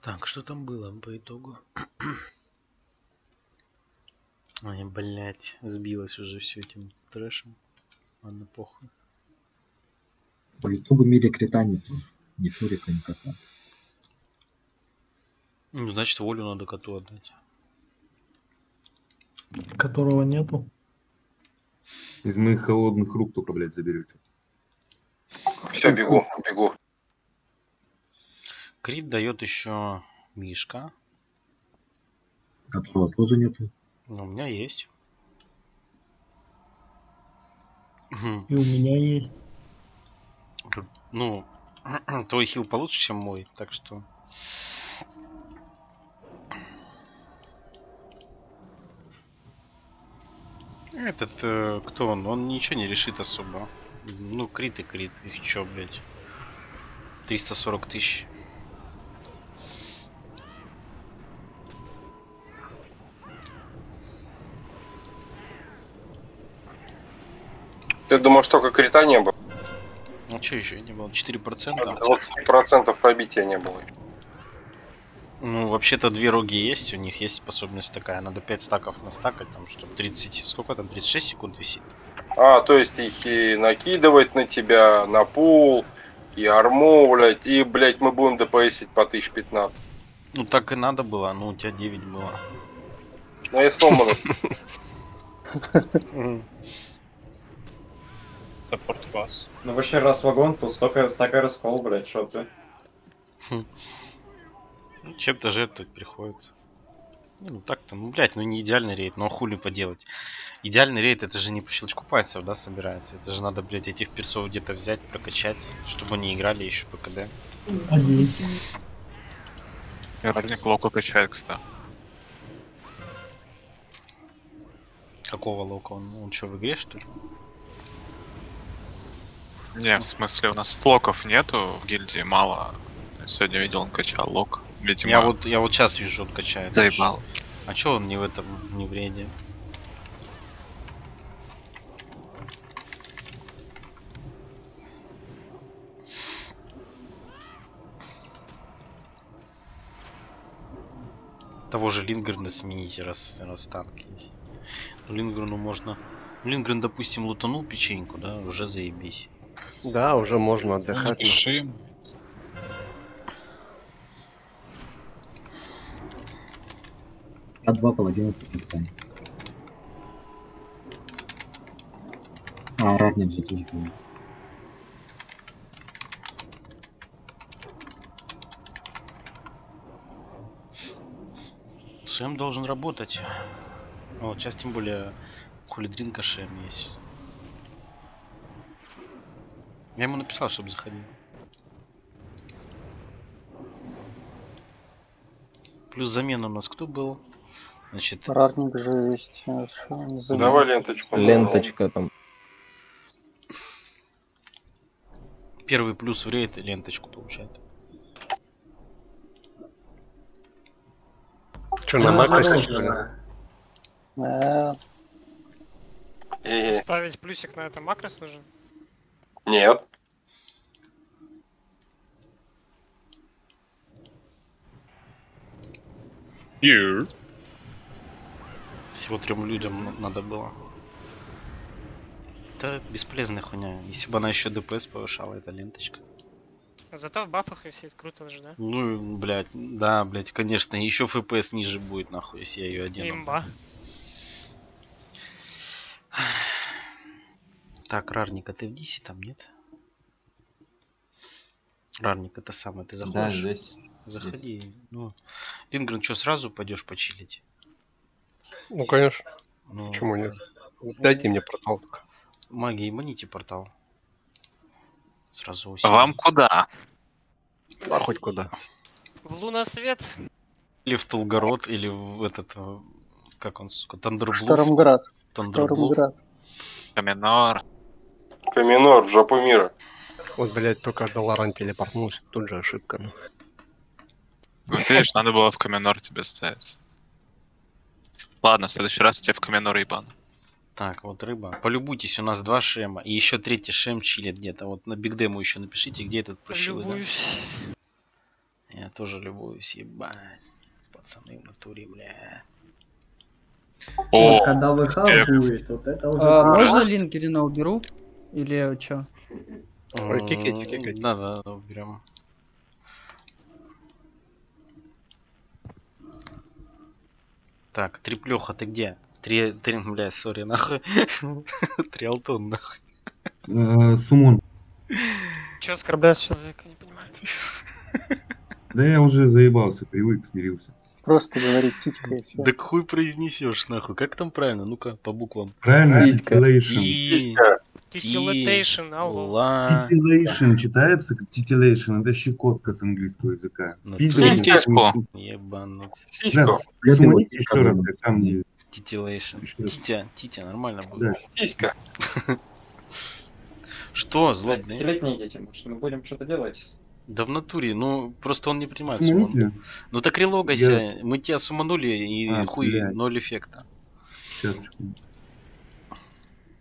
Так, что там было по итогу? Ой, блять, сбилось уже все этим трэшем. Ладно, похуй. По итогу мире крита нету. Ни фурика, ни кота. Ну, значит, волю надо коту отдать. Которого нету. Из моих холодных рук только, блядь, заберете. Все, бегу, бегу. Крит дает еще Мишка. Которого тоже нету. Ну, у меня есть. И у меня есть. Ну, твой хил получше, чем мой, так что... Этот, э, кто он? Он ничего не решит особо. Ну, крит и крит. Их чё, блядь? 340 тысяч. Ты думаешь, только крита не было? Ну, что еще не было? 4%? 20% пробития не было. Ну, вообще-то две роги есть, у них есть способность такая. Надо 5 стаков настакать, там, чтобы 30... Сколько там? 36 секунд висит? А, то есть их и накидывать на тебя, на пул, и арму, блядь, и, блядь, мы будем ДПСить по 1015. Ну, так и надо было, ну, у тебя 9 было. Ну, я сломанный. Саппорт класс. Ну вообще раз вагон, то столько стака раскол, блядь, шо ты? Ну, чем-то жертвовать приходится. Не, Ну так-то, ну блять, ну не идеальный рейд, но хули поделать. Идеальный рейд это же не по щелчку пальцев, да, собирается. Это же надо, блядь, этих персов где-то взять, прокачать, чтобы они играли еще по КД. Один. Радник локу качает, кстати. Какого лока? Он, он что, в игре, что ли? Не, в смысле, у нас локов нету в гильдии, мало. Я сегодня видел, он качал лок. Видимо, Я вот, я вот сейчас вижу, он качает. заебал. А чё он не в этом, не в рейде? Того же Лингрена смените, раз, раз танк есть. Ну, Лингрену можно... Лингрен, допустим, лутанул печеньку, да, уже заебись. Да, уже можно отдыхать. Пиши. А два паладина. А, ратник же тоже был. Шем должен работать. Вот, сейчас тем более хулидринка Шем есть. Я ему написал, чтобы заходил. Плюс замена у нас кто был? Значит, Рарник же есть. забыл. Давай ленточку. Ленточка там. первый плюс в рейд ленточку получает. Что, на макросе, что ли? И- Ставить плюсик на это макрос нужен? Нет. Ю. Всего трем людям надо было. Это бесполезная хуйня. Если бы она еще ДПС повышала, эта ленточка. Зато в бафах висит, круто же, да? Ну, блядь, да, блядь, конечно, еще FPS ниже будет, нахуй, если я ее одену. Имба. Так, Рарник, а ты в Дисе там нет? Рарник, это самое, ты Да, заходишь? здесь. Заходи. Ну, Лингрен, что, сразу пойдешь почилить? Ну, конечно. Ну, Почему нет? Дайте мне портал только. Маги, ебаните портал. Сразу А усилим. вам куда? А хоть куда. В лунасвет. Или в Толгород, или в этот, э, как он, сука, Тандерблуф. Штормград. Тандерблуф. Штормград. Каменор. Каменор жопу мира. Вот, блядь, только Долоран телепортнулся, тут же ошибка. ну. Ну, видишь, надо было в Каменор тебе ставить. Ладно, в следующий раз тебе в Каменор ебану. Так, вот рыба. Полюбуйтесь, у нас два шема. И еще третий шем чилит где-то. Вот на бигдему еще напишите, где этот прощелый. да? Любуюсь. И Я тоже любуюсь, ебать. Пацаны в натуре, бля. О, Когда ВХ будет, вот это уже... А, можно Линкерина уберу? Или что? Ой, кикайте. Да, да, да, уберем. Так, треплеха, ты где? Три, три, бля, сори, нахуй. Триалтон, нахуй. Э, Сумон. Че оскорбляешь человека, не понимаю. Да я уже заебался, привык, смирился. Просто говорить титька и все. Так хуй произнесешь, нахуй. Как там правильно? Ну-ка, по буквам. Правильно? Титька. Titillation. Алло. ла. Titillation читается как titillation, это щекотка с английского языка. Титьку. Ебануться. Еще раз. Титилейшн. Еще раз. Титя, Титя, нормально Да. будет. Сиська. Что, злобный? Пятилетние дети, может, мы будем что-то делать? Да в натуре, ну просто он не принимает сумму. Смотрите, Ну так релогайся, мы тебя суманули и А, хуй блядь. ноль эффекта. сейчас.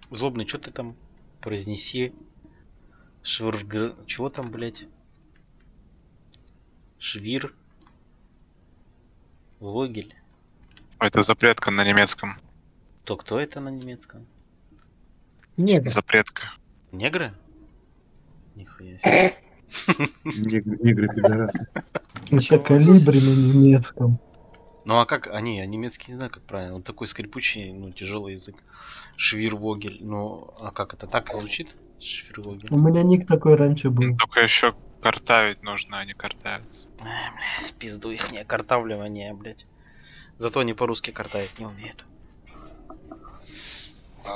Злобный, что ты там? Произнеси. Швыргр... Чего там, блять? Швир. Вогель. Это запретка на немецком. То кто это на немецком? Нет, Запретка. Негры? Нихуя себе. Негры, пидорасы. еще калибри на немецком. Ну а как они? Я немецкий не знаю, как правильно. Он такой скрипучий, ну, тяжелый язык. Швирвогель. Ну, а как это так и звучит? Швирвогель. У меня ник такой раньше был. Только еще картавить нужно, а не картавить. Ай, блядь, пизду их не картавливание, блядь. Зато они по-русски картавить не умеют.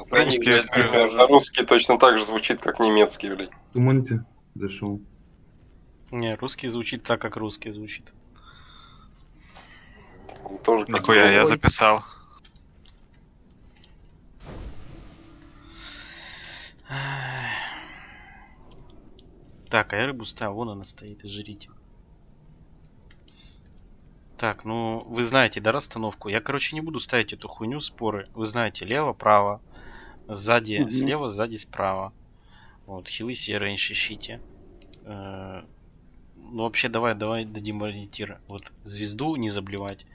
Русский, блядь, знаю. Русский точно так же звучит, как немецкий, блядь. Сумоните, зашел. Не, русский звучит так, как русский звучит. Он Тоже как Нихуя, я записал. Так, а я рыбу ставил, вон она стоит, и жрите. Так, ну, вы знаете, да, расстановку? Я, короче, не буду ставить эту хуйню, споры. Вы знаете, лево, право, сзади, Мгм. слева, сзади, справа. Вот, хилы рейндж ищите. Э, Ну, вообще, давай, давай дадим ориентир. Вот, звезду не заблевать.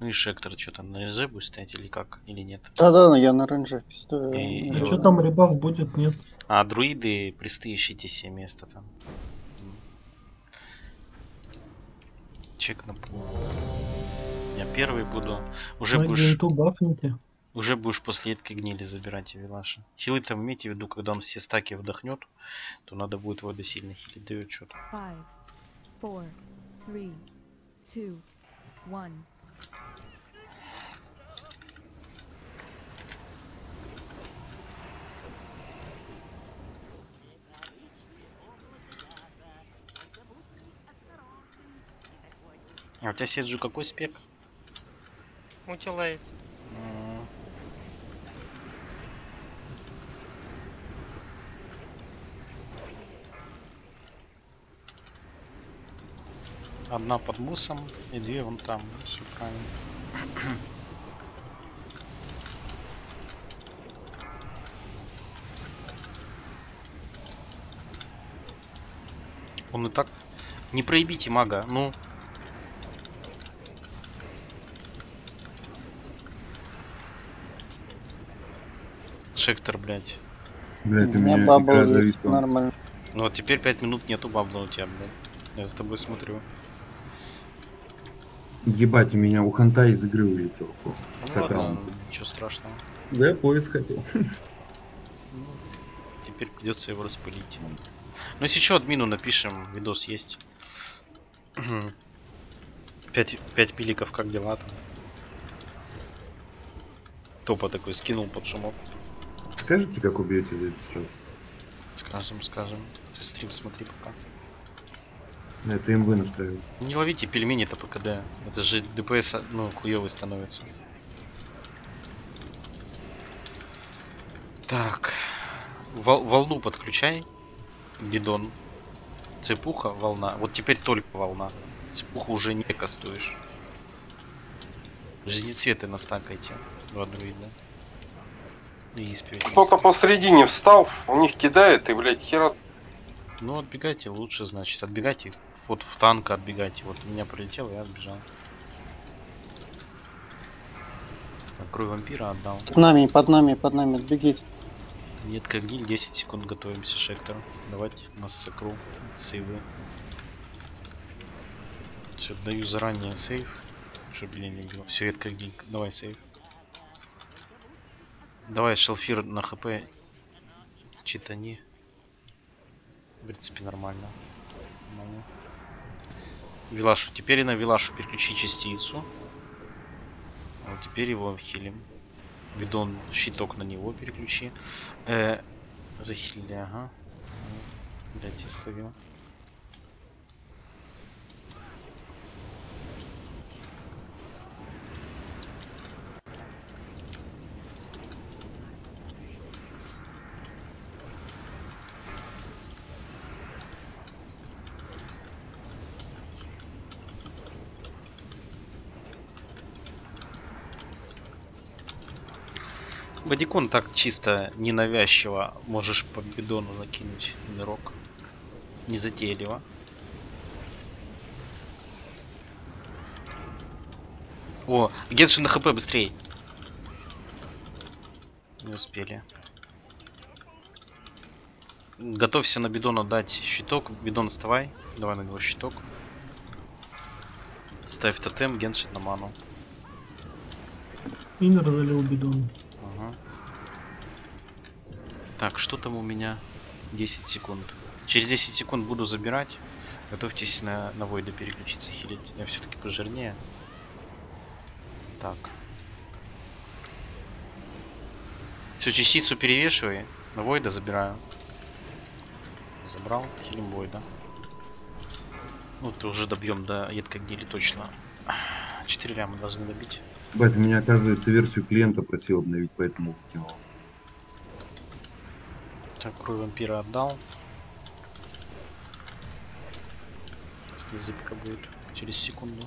Ну и шектор, что там, на РЗ будешь ставить или как? Или нет? Да-да, я на рейнже пиздую. И- А и что там ребаф будет, нет? А друиды, присты, ищите себе место там. Чек на пул. Я первый буду. Уже На будешь, бафните. уже будешь после этой гнили забирать Вилаша. Хилы там имейте в виду, когда он все стаки вдохнет, то надо будет его сильно хилить. Дает что-то. Four, three, two, one. А у тебя Седжу какой спек? Мутилейт. Одна под мусом и две вон там. Все правильно. Он и так... Не проебите мага, ну... Шектор, блядь. Блядь, У ты меня меня бабл игра есть, зависла. нормально. Ну вот теперь пять минут нету бабла у тебя, блядь. Я за тобой смотрю. Ебать, у меня у Ханта из игры улетел. просто. Ну С ладно, аккаунта. ничего страшного. Да, я поиск хотел. Ну, Теперь придется его распылить. Ну если еще админу напишем, видос есть. Пять, пять пиликов, как дела там? Топа такой скинул под шумок. Скажите, как убьете за это сейчас? Скажем, скажем. Ты стрим смотри пока. Это МВ настраивал. Не ловите пельмени-то по КД. Это же ДПС, ну, хуёвый становится. Так. Вол- волну подключай. Бидон. Цепуха, волна. Вот теперь только волна. Цепуху уже не кастуешь. Жизнецветы настакайте. Два друида. И. Кто-то посередине встал, у них кидает, и, блядь, хера Ну, отбегайте лучше, значит. Отбегайте. Вот в танка отбегайте. Вот у меня пролетел, я отбежал. Кровь вампира отдал. Под нами, под нами, под нами, отбегите. Нет, как гиль, 10 секунд готовимся, Шектору. Давайте, нас сокру, сейвы. Все, даю заранее сейв, чтобы меня не убило. Все, это как гиль, давай сейв. Давай, шелфир на хп. Читани. В принципе, нормально. Нормально. Вилашу. Теперь на Вилашу переключи частицу. Вот теперь его хилим. Бидон, щиток на него переключи. Э, захилили, ага. Блять, я словил. Бодикон так чисто ненавязчиво можешь по бидону накинуть нырок. Незатейливо. О, Геншин на хп быстрее. Не успели. Готовься на бидона дать щиток. Бидон вставай. Давай на него щиток. Ставь тотем, Геншин на ману. Иннер залил бидон. Ага. Так, что там у меня? 10 секунд. Через 10 секунд буду забирать. Готовьтесь на, на Войда переключиться, хилить. Я все-таки пожирнее. Так. Все, частицу перевешивай. На Войда забираю. Забрал, хилим Войда. Ну, ты уже добьем до едко гнили точно. 4 ляма должны добить. Бать, меня, оказывается, версию клиента просил обновить, поэтому выкинул. Так, кровь вампира отдал. Сейчас незыбка будет через секунду.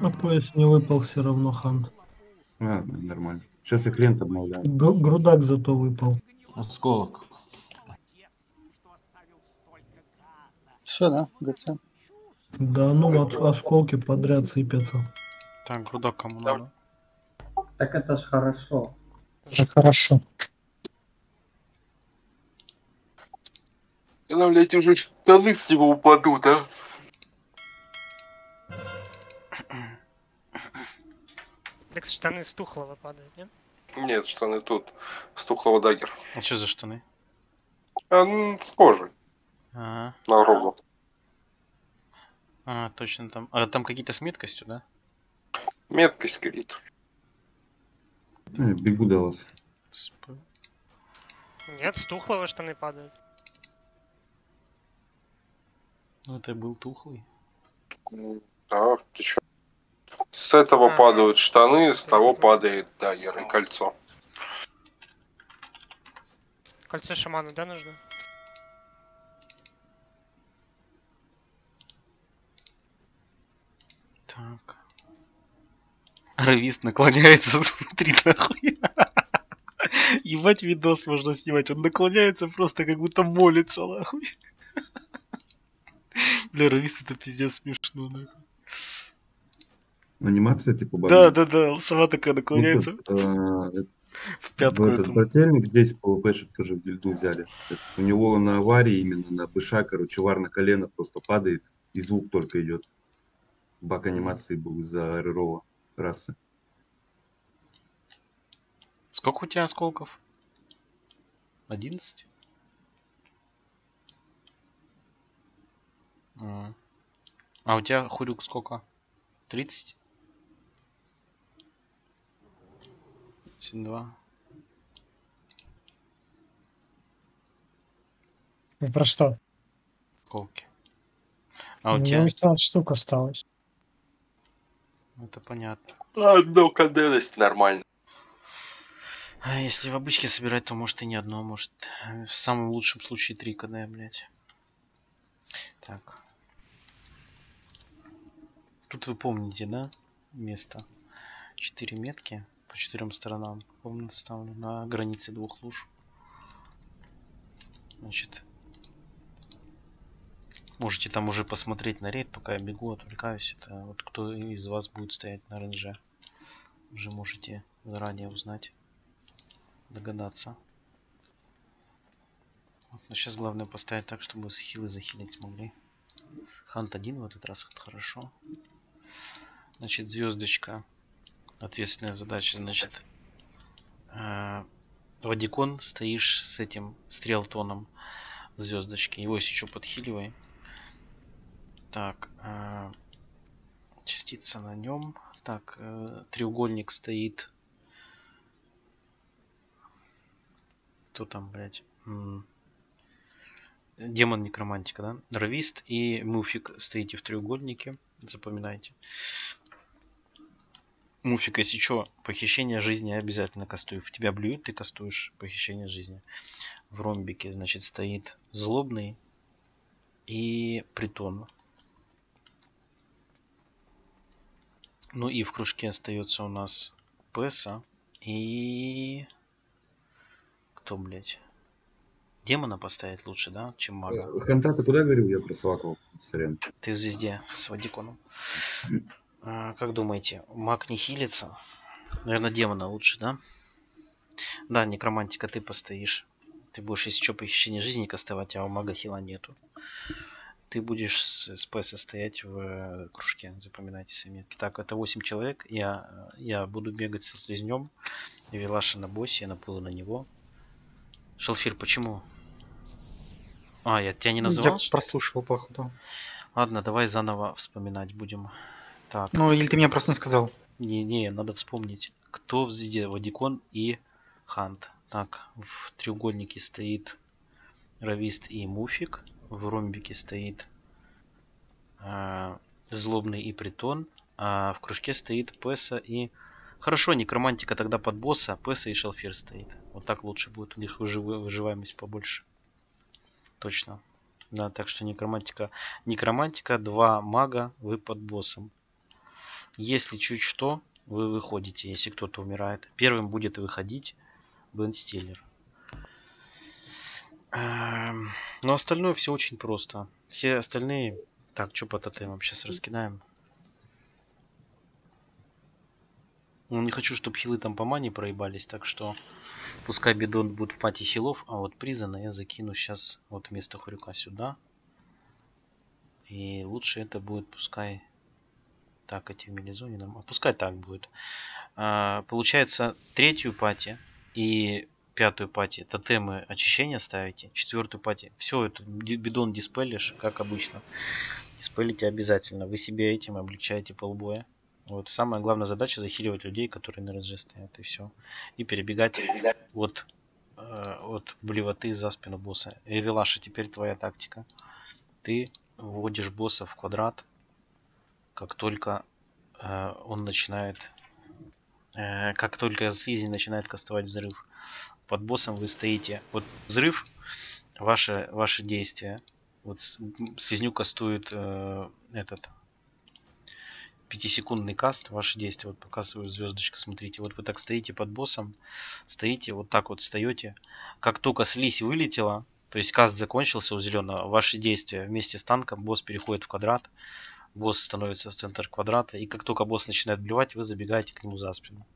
На пояс не выпал все равно хант. А, нормально. Сейчас я клиент обновляю. Г- грудак зато выпал. Осколок. Все, да, ГЦ. Да, ну вот осколки подряд сыпятся. Так, грудак кому надо? Так это ж хорошо. Уже хорошо. И нам, блядь, уже штаны с него упадут, а? Так штаны с тухлого падают, нет? Нет, штаны тут. Стухлого дагер. А что за штаны? А, ну, с кожей. Ага. На рогу. А, точно там. А там какие-то с меткостью, да? Меткость горит. Э, Бегу до вас. Сп- Нет, с тухлого штаны падают. Ну это был тухлый. М, Да, ты чё? С этого А. падают штаны, с того падает дагер и кольцо. Кольцо шаману, да, нужно? Так. Равист наклоняется, смотри нахуй. Ебать видос можно снимать. Он наклоняется просто как будто молится нахуй. Бля, Равист это пиздец смешно нахуй. Анимация типа Да, баги. да, да, сама такая Ну, наклоняется тут, э, в пятку этот брательник здесь ПВПшек тоже в гильду взяли. У него на аварии именно на быша, короче, вар на колено просто падает, и звук только идет. Баг анимации был из-за рырова расы. Сколько у тебя осколков? 11? М. А у тебя хурюк сколько? 30? 2. Ну, Про что? Осколки. А у У тебя? меня 18 штук осталось. Это понятно. Одно каденость нормально. А если в обычке собирать, то может и не одно, может в самом лучшем случае три КД, блядь. Так. Тут вы помните, да? Место. Четыре метки по четырем сторонам. Помню, ставлю на границе двух луж. Значит, можете там уже посмотреть на рейд, пока я бегу, отвлекаюсь. Это вот кто из вас будет стоять на рейдже. Уже можете заранее узнать, догадаться. Вот, но сейчас главное поставить так, чтобы с хилы захилить смогли. Хант один в этот раз вот хорошо. Значит, звездочка. Ответственная задача, значит, э, Вадикон стоишь с этим стрелтоном звездочки. Его еще подхиливай. Так, э, частица на нем. Так, э, треугольник стоит. Кто там, блядь? М, Демон некромантика, да? Равист и Муфик стоите в треугольнике. Запоминайте. Муфик, если что, похищение жизни обязательно кастую. В тебя блюют, ты кастуешь похищение жизни. В ромбике, значит, стоит злобный и притон. Ну и в кружке остается у нас Песа и... Кто, блядь? Демона поставить лучше, да, чем мага? Э, Ханта ты куда говорил? Я просвакал. Сорян. Ты в звезде с Вадиконом. А, как думаете, маг не хилится? Наверное, демона лучше, да? Да, некромантика ты постоишь. Ты будешь, если что, похищение жизни кастовать, а у мага хила нету. Ты будешь с СП стоять в э, кружке, запоминайте метки. Так, это 8 человек. Я, я буду бегать со слизнем. Вилаша на боссе, я напылу на него. Шалфир, почему? А, я тебя не называл? Я прослушал, походу. Ладно, давай заново вспоминать будем. Так. Ну, или ты мне просто не сказал. Не-не, надо вспомнить. Кто в звезде? Вадикон и Хант. Так, в треугольнике стоит Равист и Муфик. В ромбике стоит э, Злобный и Притон. А в кружке стоит Песа и... Хорошо, некромантика тогда под босса, Песа и Шалфир стоит. Вот так лучше будет, у них выжив... выживаемость побольше. Точно. Да, так что некромантика. Некромантика, два мага, вы под боссом. Если чуть что, вы выходите, если кто-то умирает. Первым будет выходить Бен Стиллер. Эм, Но остальное все очень просто. Все остальные... Так, что по тотемам сейчас раскидаем. Ну, не хочу, чтобы хилы там по мане проебались, так что пускай бидон будет в пати хилов, а вот призана я закину сейчас вот вместо хурюка сюда. И лучше это будет пускай так эти в мелизоне нам. А пускай так будет. А, получается третью пати и пятую пати тотемы очищения ставите. Четвертую пати. Все, это бидон диспелишь, как обычно. Диспелите обязательно. Вы себе этим облегчаете полбоя. Вот самая главная задача захиливать людей, которые на РСЖ стоят, и все. И перебегать от, э, от блевоты за спину босса. Эвелаша, теперь твоя тактика. Ты вводишь босса в квадрат, как только э, он начинает, э, как только слизень начинает кастовать взрыв. Под боссом вы стоите. Вот взрыв, ваше, ваше действие. Вот слизню кастует э, этот пятисекундный каст, ваши действия, вот показываю звездочка, смотрите, вот вы так стоите под боссом, стоите, вот так вот встаете, как только слизь вылетела, то есть каст закончился у зеленого, ваши действия вместе с танком, босс переходит в квадрат, босс становится в центр квадрата, и как только босс начинает блевать, вы забегаете к нему за спину.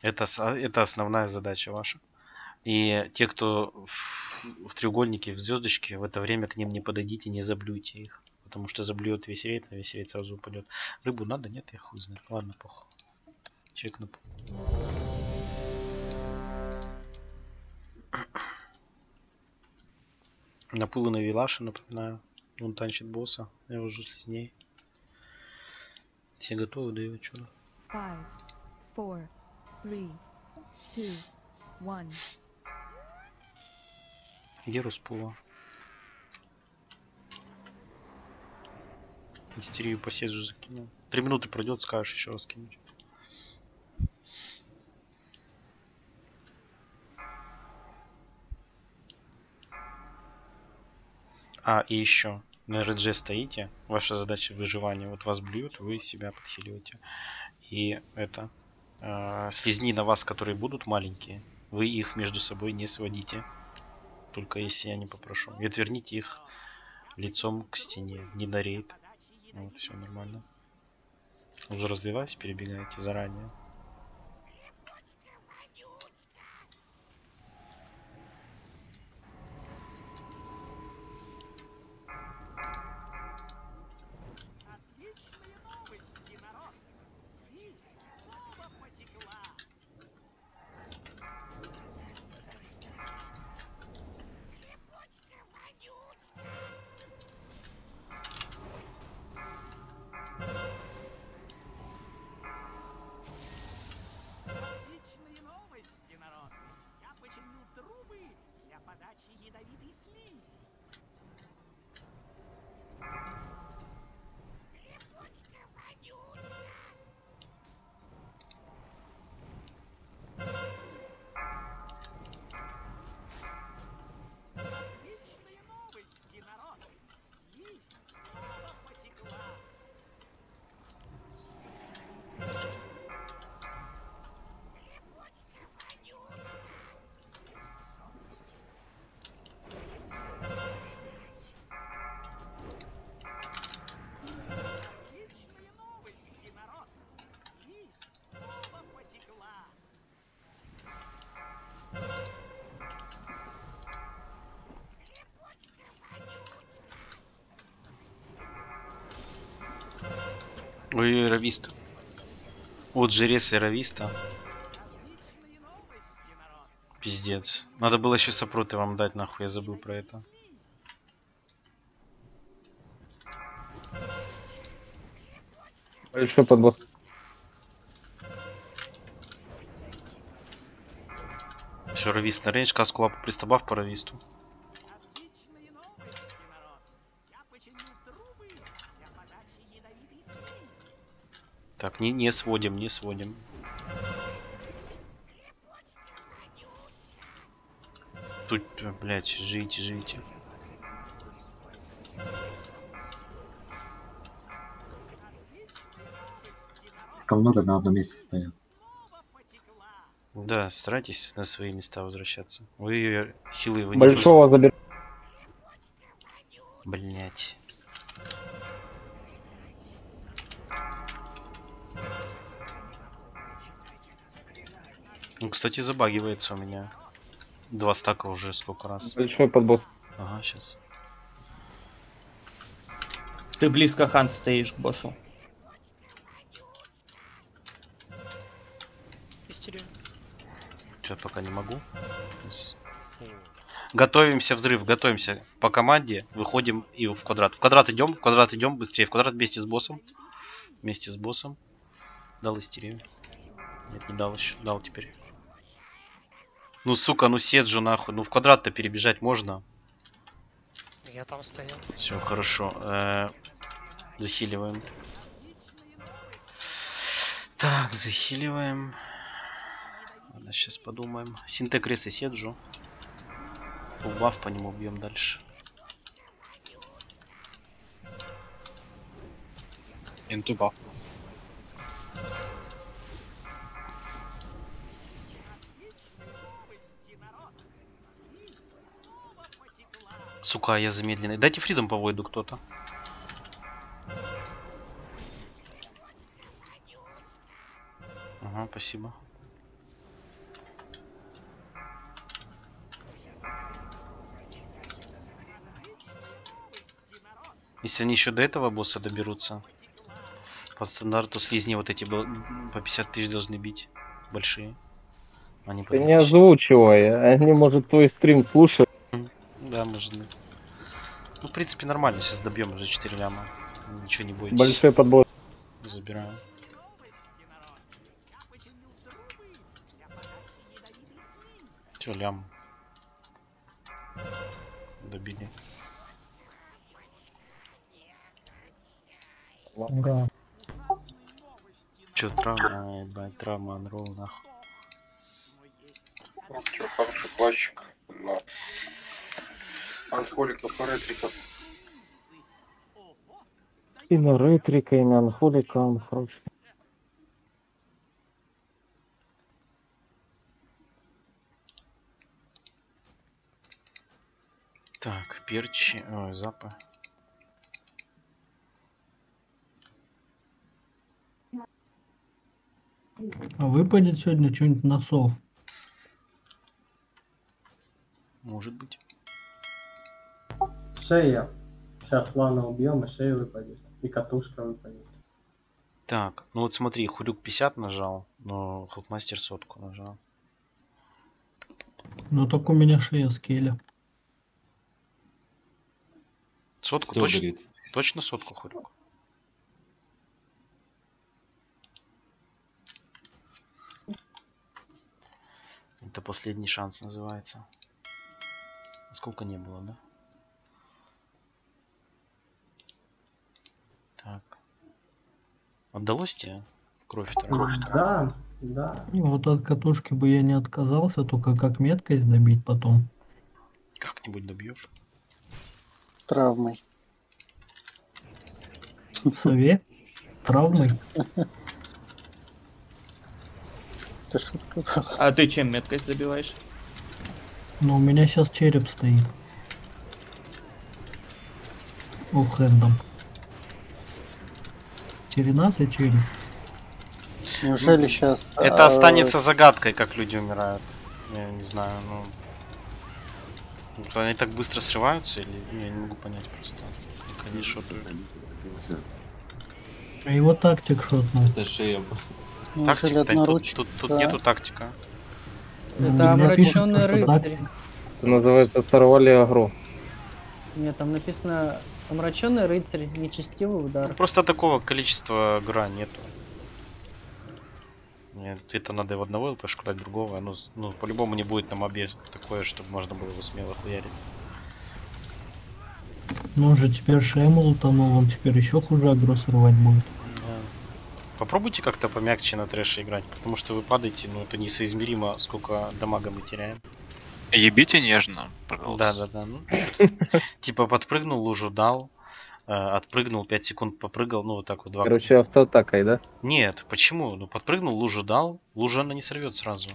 Это, это основная задача ваша. И те, кто в, в треугольнике, в звездочке, в это время к ним не подойдите, не заблюйте их. Потому что заблюет весь рейд, а весь рейд сразу упадет. Рыбу надо? Нет, я хуй знает. Ладно, похуй. Чек на Напылы на Вилаша, напоминаю. Он танчит босса. Я уже слизней. Все готовы, даю чудо. Five, four, three, two, one. Где Руспула? Истерию по седжу закинул. Три минуты пройдет, скажешь еще раз кинуть. А, и еще. На РДЖ стоите. Ваша задача выживания. Вот вас блюют, вы себя подхиливаете. И это... Э, слизни на вас, которые будут маленькие. Вы их между собой не сводите. Только если я не попрошу. И отверните их лицом к стене, не на рейд. Вот, все нормально. Уже развиваясь, перебегаете заранее. Ой, равист. Вот жрец и рависта. Пиздец. Надо было еще сопроты вам дать, нахуй, я забыл про это. Большой подбос. Все, равист на рейндж, каску лапу пристабав по рависту. Не, не сводим, не сводим. Тут, блядь, живите, живите. Слишком много на одном месте стоят. Да, старайтесь на свои места возвращаться. Вы хилы, вы Большого забер. Блять. Кстати, забагивается у меня. Два стака уже сколько раз. Большой подбос. Ага, сейчас. Ты близко хант стоишь к боссу. Истерию. Что, пока не могу. Готовимся взрыв, готовимся. По команде выходим и в квадрат. В квадрат идем, в квадрат идем, быстрее. В квадрат вместе с боссом. Вместе с боссом. Дал истерию. Нет, не дал еще. Дал теперь. Ну, сука, ну седжу нахуй. Ну, в квадрат-то перебежать можно. Я там стоял. Все, хорошо. Э, захиливаем. Так, захиливаем. Ладно, сейчас подумаем. Синтек рез и седжу. Убав по нему бьем дальше. Интуба. Сука, я замедленный. Дайте фридом по войду кто-то. Ага, спасибо. Если они еще до этого босса доберутся, по стандарту слизни вот эти по 50 тысяч должны бить. Большие. Они Ты 2000. не озвучивай, они, может, твой стрим слушают. Да, может быть. Ну, в принципе, нормально. Сейчас добьем уже 4 ляма. Ничего не бойтесь. Большой подбос. Забираем. Че, лям? Добили. Ура. Че, травма, ебать, травма, анролл, нахуй. Че, хороший плащик на алкоголиков и ретриков. И на ретрика, и на анхолика он хороший. Так, перчи, ой, запа. А выпадет сегодня что-нибудь на сов? Может быть. Шея. Сейчас лана убьем, и шея выпадет. И катушка выпадет. Так, ну вот смотри, Хурюк 50 нажал, но Хукмастер сотку нажал. Ну так у меня шея скеля. Сотку точно? говорит. Точно сотку Хурюк? Это последний шанс называется. Сколько не было, да? Отдалось тебе кровь вторая? Да, да. И вот от катушки бы я не отказался, только как меткость добить потом. Как-нибудь добьешь. Травмой. Сове? Травмой? А ты чем меткость добиваешь? Ну, у меня сейчас череп стоит. Оффхендом. Oh, Через 13 или? Неужели ну, сейчас? Это а, останется загадкой, как люди умирают. Я не знаю, ну. Они так быстро срываются или. Ну, я не могу понять просто. Как они шотуют. А его тактик шотнул. Это шея. Тактик, да, тут, тут, тут да. нету тактика. Ну, это обращенный рыб. Это называется сорвали агро. Нет, там написано омраченный рыцарь, нечестивый удар. Ну, просто такого количества гра нету. Нет, это надо в одного ЛПшку дать другого. Ну, ну по-любому не будет на мобе такое, чтобы можно было его смело хуярить. Ну он же теперь шему лутанул, он теперь еще хуже агро срывать будет. Да. Попробуйте как-то помягче на трэше играть, потому что вы падаете, ну это несоизмеримо, сколько дамага мы теряем. Ебите нежно, пожалуйста. Да, да, да. Ну, типа подпрыгнул, лужу дал, э, отпрыгнул, 5 секунд попрыгал, ну вот так вот два. Короче, автоатакой, да? Нет, почему? Ну подпрыгнул, лужу дал, лужа она не сорвет сразу.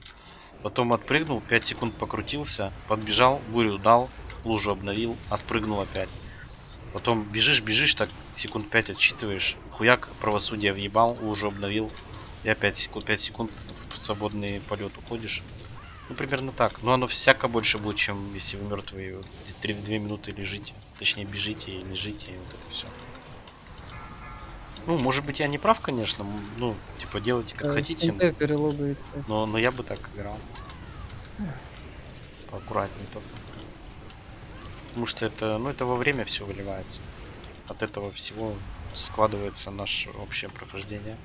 Потом отпрыгнул, 5 секунд покрутился, подбежал, бурю дал, лужу обновил, отпрыгнул опять. Потом бежишь, бежишь, так секунд 5 отчитываешь, хуяк, правосудие въебал, лужу обновил, и опять секунд, 5 секунд в свободный полет уходишь. Ну, примерно так. Но оно всяко больше будет, чем если вы мертвые 3 2 минуты лежите. Точнее, бежите и лежите, и вот это все. Ну, может быть, я не прав, конечно. Ну, типа, делайте как Э, хотите. Но, но я бы так играл. Поаккуратнее только. Потому что это, ну, это во время все выливается. От этого всего складывается наше общее прохождение.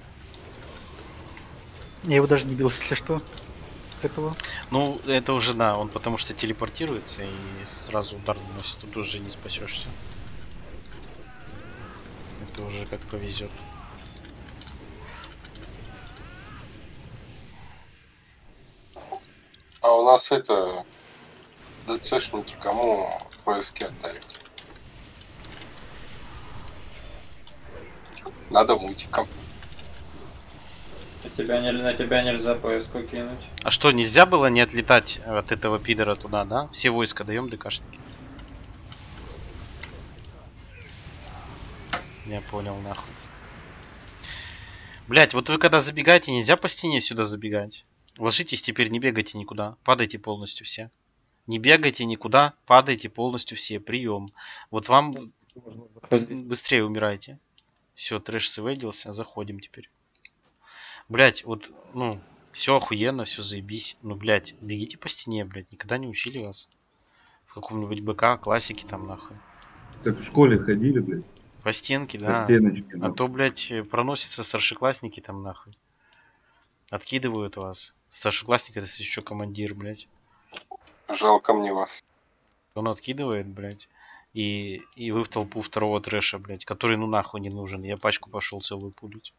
Я его даже не бил, если что. От этого. Ну, это уже да, он потому что телепортируется и сразу удар наносит, тут уже не спасешься. Это уже как повезет. А у нас это... ДЦшники кому ФСК отдают? Надо мутикам. На тебя, не, на тебя нельзя ПСК кинуть. А что, нельзя было не отлетать от этого пидора туда, да? Все войска даем ДКшники. Я понял, нахуй. Блять, вот вы когда забегаете, нельзя по стене сюда забегать. Ложитесь теперь, не бегайте никуда. Падайте полностью все. Не бегайте никуда, падайте полностью все. Прием. Вот вам быс- быстрее умирайте. Все, трэш сэвэдился, заходим теперь. Блять, вот, ну, все охуенно, все заебись. Ну, блять, бегите по стене, блять, никогда не учили вас. В каком-нибудь БК, классике там, нахуй. Как в школе ходили, блядь. По стенке, По да. стеночке, А то, блядь, проносятся старшеклассники там, нахуй. Откидывают вас. Старшеклассник это еще командир, блядь. Жалко мне вас. Он откидывает, блядь. И, и вы в толпу второго трэша, блядь, который ну нахуй не нужен. Я пачку пошел целую пулить.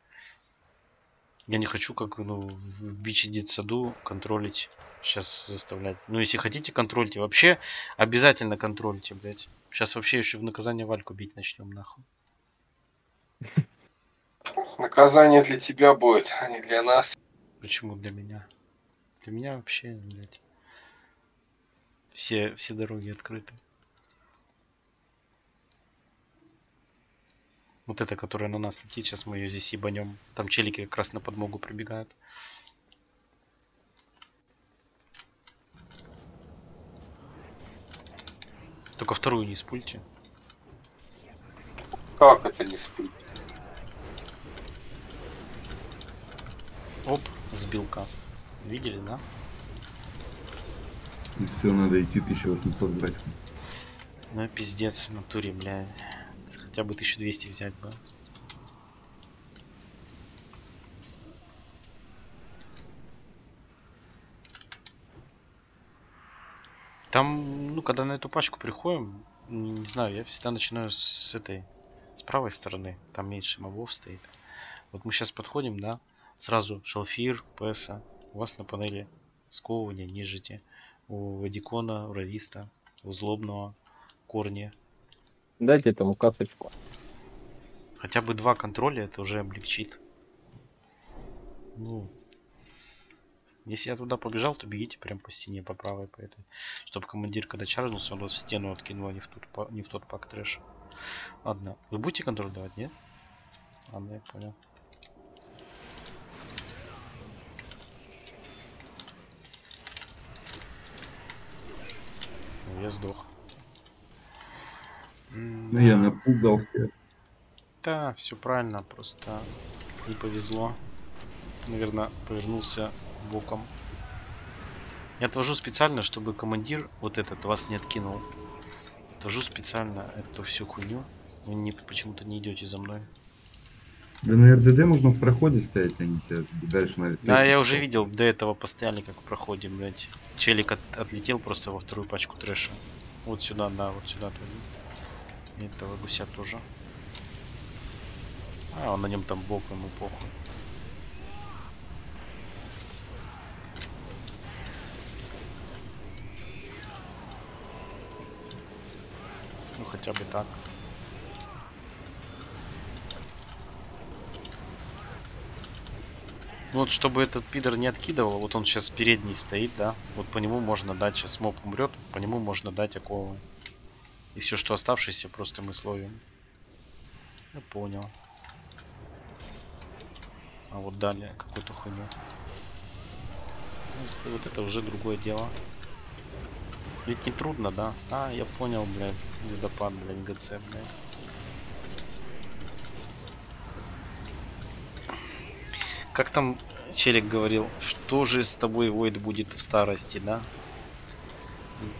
Я не хочу, как ну, в биче детсаду контролить. Сейчас заставлять. Ну, если хотите, контрольте. Вообще, обязательно контрольте, блядь. Сейчас вообще еще в наказание Вальку бить начнем, нахуй. Наказание для тебя будет, а не для нас. Почему для меня? Для меня вообще, блядь. Все, все дороги открыты. Вот эта, которая на нас летит, сейчас мы ее здесь ебанем. Там челики как раз на подмогу прибегают. Только вторую не спульте. Как это не спит? Оп, сбил каст. Видели, да? И все, надо идти 1800 брать. Ну пиздец в натуре, бля. Хотя бы 1200 взять бы. Там, ну, когда на эту пачку приходим, не, знаю, я всегда начинаю с этой, с правой стороны. Там меньше мобов стоит. Вот мы сейчас подходим, да, сразу шалфир, песа. У вас на панели сковывания нежити. У Вадикона, у Рависта, у Злобного, Корни. Дайте этому касочку. Хотя бы два контроля это уже облегчит. Ну, если я туда побежал, то бегите прям по стене по правой по этой. Чтобы командир, когда чаржился, он вас в стену откинул, а не в, па- не в тот пак трэш. Ладно, вы будете контроль давать, нет? Ладно, я понял. Ну, я сдох. Ну я напугался. Да, все правильно, просто не повезло. Наверное, повернулся боком. Я отвожу специально, чтобы командир вот этот вас не откинул. Отвожу специально эту всю хуйню. Вы не, почему-то не идете за мной. Да на РДД можно в проходе стоять, а не тебя дальше на Да, я уже видел до этого постоянно, как проходим, блядь. Челик от- отлетел просто во вторую пачку трэша. Вот сюда, да, вот сюда. туда. И этого гуся тоже. А, он на нем там бок, ему похуй. Ну хотя бы так. Ну вот чтобы этот пидор не откидывал, вот он сейчас передний стоит, да? Вот по нему можно дать, сейчас моб умрет, по нему можно дать оковы. И все, что оставшееся, просто мы словим. Я понял. А вот далее какую-то хуйню. Ну, Вот это уже другое дело. Ведь не трудно, да? А, я понял, блядь. Звездопад, блядь, ГЦ, блядь. Как там Челик говорил, что же с тобой Войд будет в старости, да?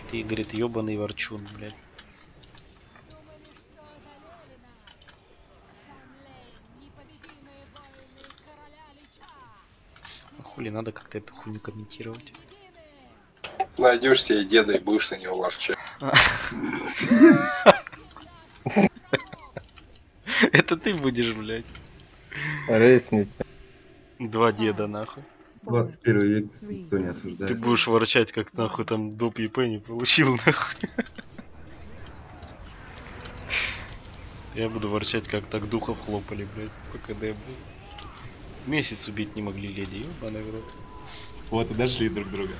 Ты, говорит, ебаный ворчун, блядь. Хули, надо как-то эту хуйню комментировать. Найдешь себе деда и будешь на него ворчать. Это ты будешь, блядь. Ресница. Два деда, нахуй. 21 век никто не осуждает. Ты будешь ворчать, как нахуй там доп ЕП не получил, нахуй. Я буду ворчать, как так духов хлопали, блядь, по КД, блядь. Месяц убить не могли леди, ебаный в рот. Вот и дошли друг друга.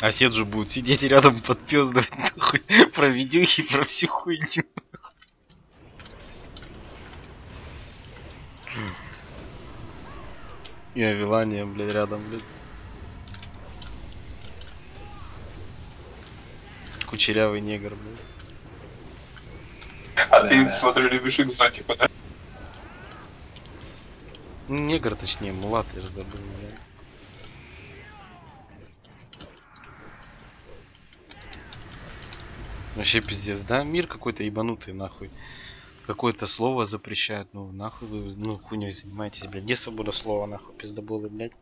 А Сед же будет сидеть рядом подпездывать нахуй про видюхи, про всю хуйню. И Авилания, блядь, рядом, блядь. Кучерявый негр, блядь. А ты, смотрю, любишь экзотику, да? Ну, Негр, точнее, мулат, я же забыл, блядь. Вообще пиздец, да? Мир какой-то ебанутый, нахуй. Какое-то слово запрещают, ну нахуй вы, ну хуйней занимаетесь, блядь. Где свобода слова, нахуй, пиздоболы, блядь?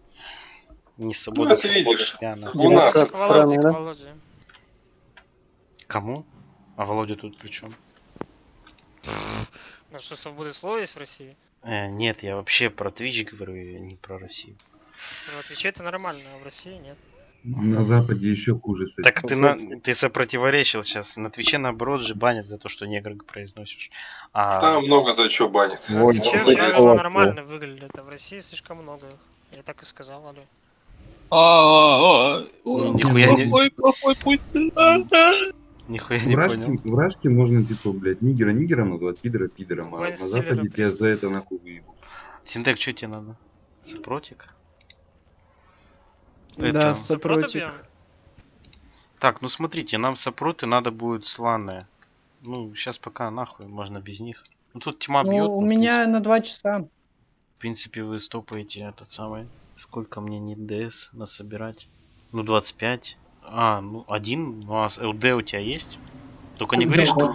Не свобода Ну, слова, видишь. я, нахуй. У нас. Володя, да? Володя. Кому? А Володя тут при чем? Ну что, свобода слова есть в России? Э, нет, я вообще про Twitch говорю, не про Россию. Ну, отвечай это нормально, а в России нет. На Западе еще хуже этим. Так ты, на, ты сопротиворечил сейчас. На Твиче наоборот же банят за то, что негр произносишь. А Там много за что банит. Вот, Чем вот, правила вот, нормально выглядят, а в России слишком много их. Я так и сказал, алло. А, ну, нихуя не... Плохой, плохой путь. Нихуя не Вражки, понял. вражки можно, типа, блядь, нигера нигером назвать, пидора пидором, а на западе тебя за это нахуй выебут. Синтек, что тебе надо? Сопротик? Да, Это- бьем? Так, ну смотрите, нам сопроты надо будет сланы. Ну, сейчас пока нахуй, можно без них. Ну тут тьма Ну, бьет. у ну, в меня принципе- на два часа. В принципе, вы стопаете этот самый. Сколько мне не ДС насобирать? Ну, 25. А, ну, один. Ну, а ЛД у тебя есть? Только не говори, что...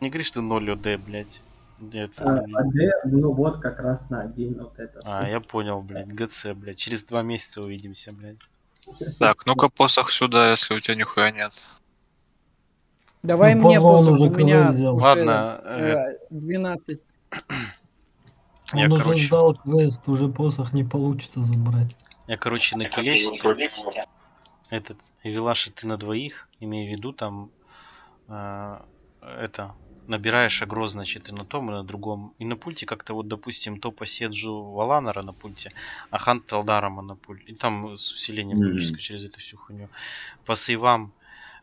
Не говори, что 0 ЛД, блядь. Нет, А, не- АД, ну вот как раз на один вот это. А, я понял, блядь. ГЦ, блядь. Через два месяца увидимся, блядь. Так, ну-ка посох сюда, если у тебя нихуя нет. Давай Ну, мне посох, у меня уже, Ладно, э, 12. Я, Он уже короче- сдал квест, уже посох не получится забрать. Я, короче, на Келесте. Этот, Вилаши, ты на двоих, имею в виду, там, э, это, набираешь агро, значит, и на том, и на другом. И на пульте как-то вот, допустим, то поседжу Валанара на пульте, а Хант Талдарама на пульте. И там с усилением Мгм. магического через эту всю хуйню. По сейвам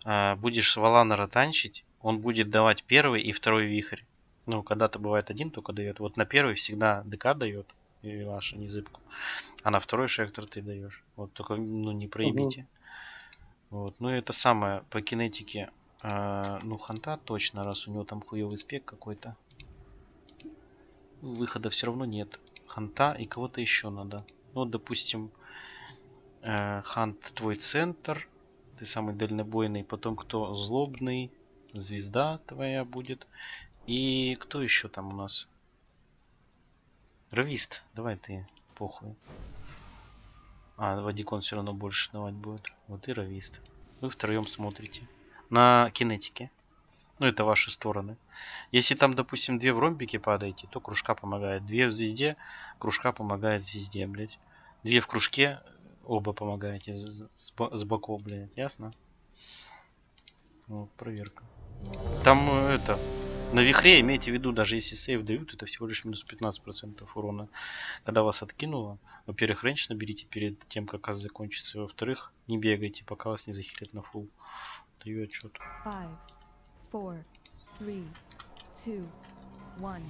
э, будешь Валанара танчить, он будет давать первый и второй вихрь. Ну, когда-то бывает один только дает. Вот на первый всегда ДК дает, и ваша незыбку. А на второй шектор ты даешь. Вот только, ну, не проебите. Вот. Ну и это самое, по кинетике, э, ну, ханта точно, раз у него там хуёвый спек какой-то. Выхода все равно нет. Ханта и кого-то еще надо. Ну, допустим, э, хант твой центр, ты самый дальнобойный, потом кто злобный, звезда твоя будет. И кто еще там у нас? Равист, давай ты, похуй. А, Вадикон все равно больше давать будет. Вот и Равист. Вы втроем смотрите. На кинетике. Ну, это ваши стороны. Если там, допустим, две в ромбике падаете, то кружка помогает. Две в звезде, кружка помогает звезде, блядь. Две в кружке, оба помогаете с, с бо- с боков, блядь. Ясно? Вот, проверка. Там э, это, на вихре имейте в виду, даже если сейв дают, это всего лишь минус 15% урона. Когда вас откинуло, во-первых, рейндж наберите перед тем, как каз закончится. Во-вторых, не бегайте, пока вас не захилят на фул. Даю отчет. Five, four, three, two, one.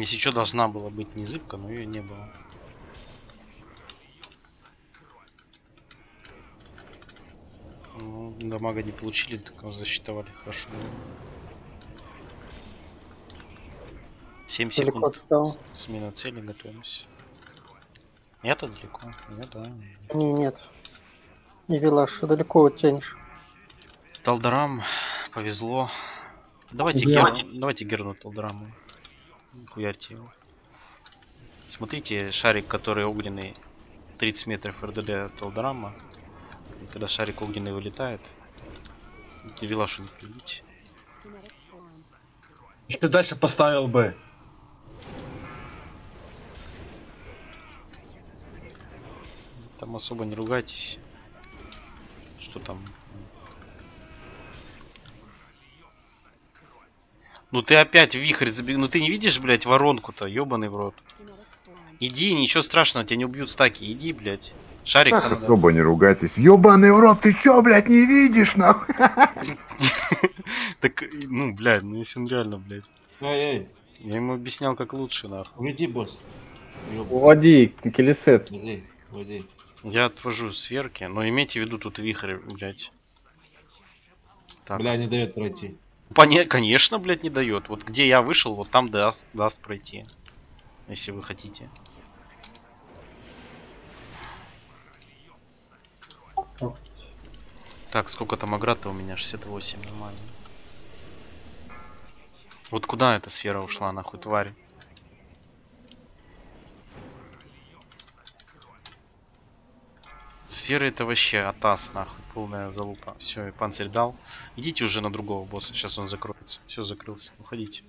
Если что, должна была быть незыбка, но ее не было. Ну, дамага не получили, так засчитывали хорошо. 7 Далеко секунд. отстал. Смена цели, готовимся. Я-то далеко. Я да. Не, нет. Не Вилаш, далеко вот тянешь. Талдарам повезло. Давайте, Да. гер... Давайте герну Талдараму. Хуярьте его. Смотрите, шарик, который огненный, 30 метров РДД от Талдарама. И когда шарик огненный вылетает, Вилашу не прибить. Ты дальше поставил бы. Там особо не ругайтесь. Что там? Ну ты опять в вихрь забег... Ну ты не видишь, блядь, воронку-то, ебаный в рот. Иди, ничего страшного, тебя не убьют стаки. Иди, блядь. Шарик Ах, там особо не ругайтесь. Ёбаный в рот, ты чё, блядь, не видишь, нахуй? Так, ну, блядь, ну если он реально, блядь. Эй, Я ему объяснял, как лучше, нахуй. уйди, босс. Уводи, Келесет. Уйди. Я отвожу сверки, но имейте в виду тут вихрь, блядь. Так. Бля, не дает пройти. Поня- Конечно, блядь, не дает. Вот где я вышел, вот там даст, даст пройти. Если вы хотите. Так, сколько там аграта у меня? 68, нормально. Вот куда эта сфера ушла, нахуй, тварь? Сфера это вообще атас, нахуй, полная залупа. Все, и панцирь дал. Идите уже на другого босса, сейчас он закроется. Все, закрылся. Уходите.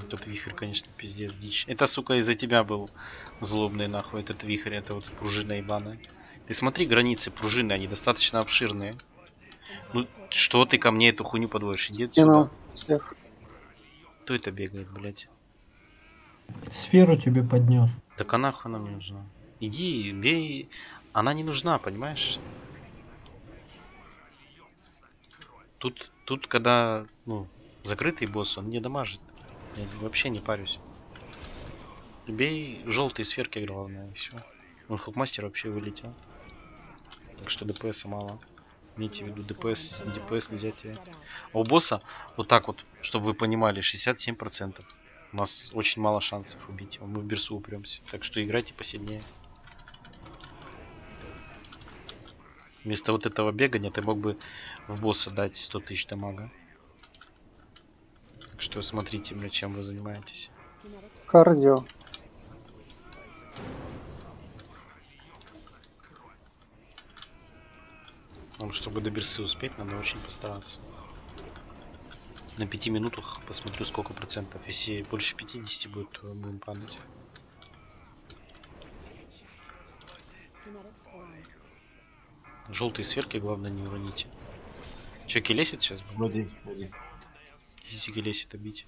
Этот вихрь, конечно, пиздец дичь. Это, сука, из-за тебя был злобный, нахуй, этот вихрь, это вот пружина ебаная. Ты смотри, границы пружины, они достаточно обширные. Ну, что ты ко мне эту хуйню подводишь? Иди отсюда. Кто это бегает, блядь? Сферу тебе поднес. Так а нахуй она мне нужна? Иди, бей. Она не нужна, понимаешь? Тут, тут, когда, ну, закрытый босс, он не дамажит. Я вообще не парюсь. Бей желтые сферки, главное, и все. Он хукмастер вообще вылетел. Так что ДПС мало. Имейте в виду, ДПС, ДПС нельзя терять. А у босса, вот так вот, чтобы вы понимали, 67%. У нас очень мало шансов убить его. Мы в берсу упремся. Так что играйте посильнее. Вместо вот этого бегания ты мог бы в босса дать 100 тысяч дамага. Так что смотрите, бля, чем вы занимаетесь. Кардио. Нам, чтобы до берсы успеть, надо очень постараться. На пяти минутах посмотрю, сколько процентов. Если больше 50 будет, то будем падать. Желтые сверки, главное, не уроните. Че, келесит сейчас? Вроде, вроде. Идите келесит бить.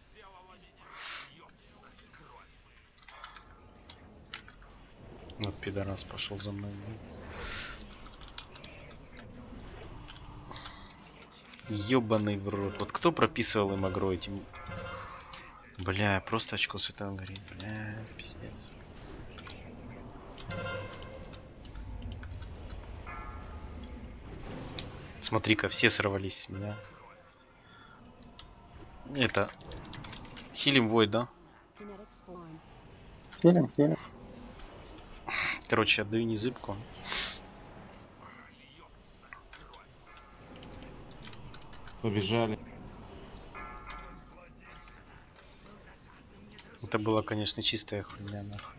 Вот пидорас пошел за мной. Ёбаный в рот. Вот кто прописывал им агро этим? Бля, просто очко с этого горит. Бля, пиздец. Смотри-ка, все сорвались с меня. Это... Хилим вой, да? Хилим, хилим. Короче, отдаю незыбку. Побежали. Это была, конечно, чистая хуйня, нахуй.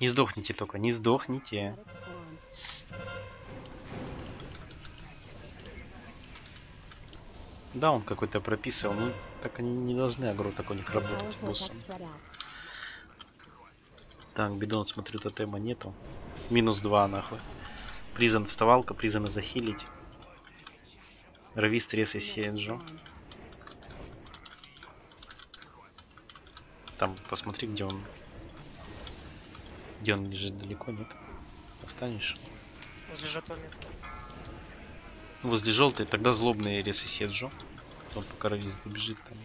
Не сдохните только, не сдохните. Да, он какой-то прописывал, ну так они не должны агро так у них работать, боссом. Так, бидон, смотрю, тотема нету. Минус 2, нахуй. Призан вставалка, призана захилить. Рви стресс и Сиэнджо. Там посмотри, где он. Где он лежит далеко, нет? Встанешь? Возле жатонетки. Возле желтой, тогда злобный рез и Седжо. Он пока Равис добежит там.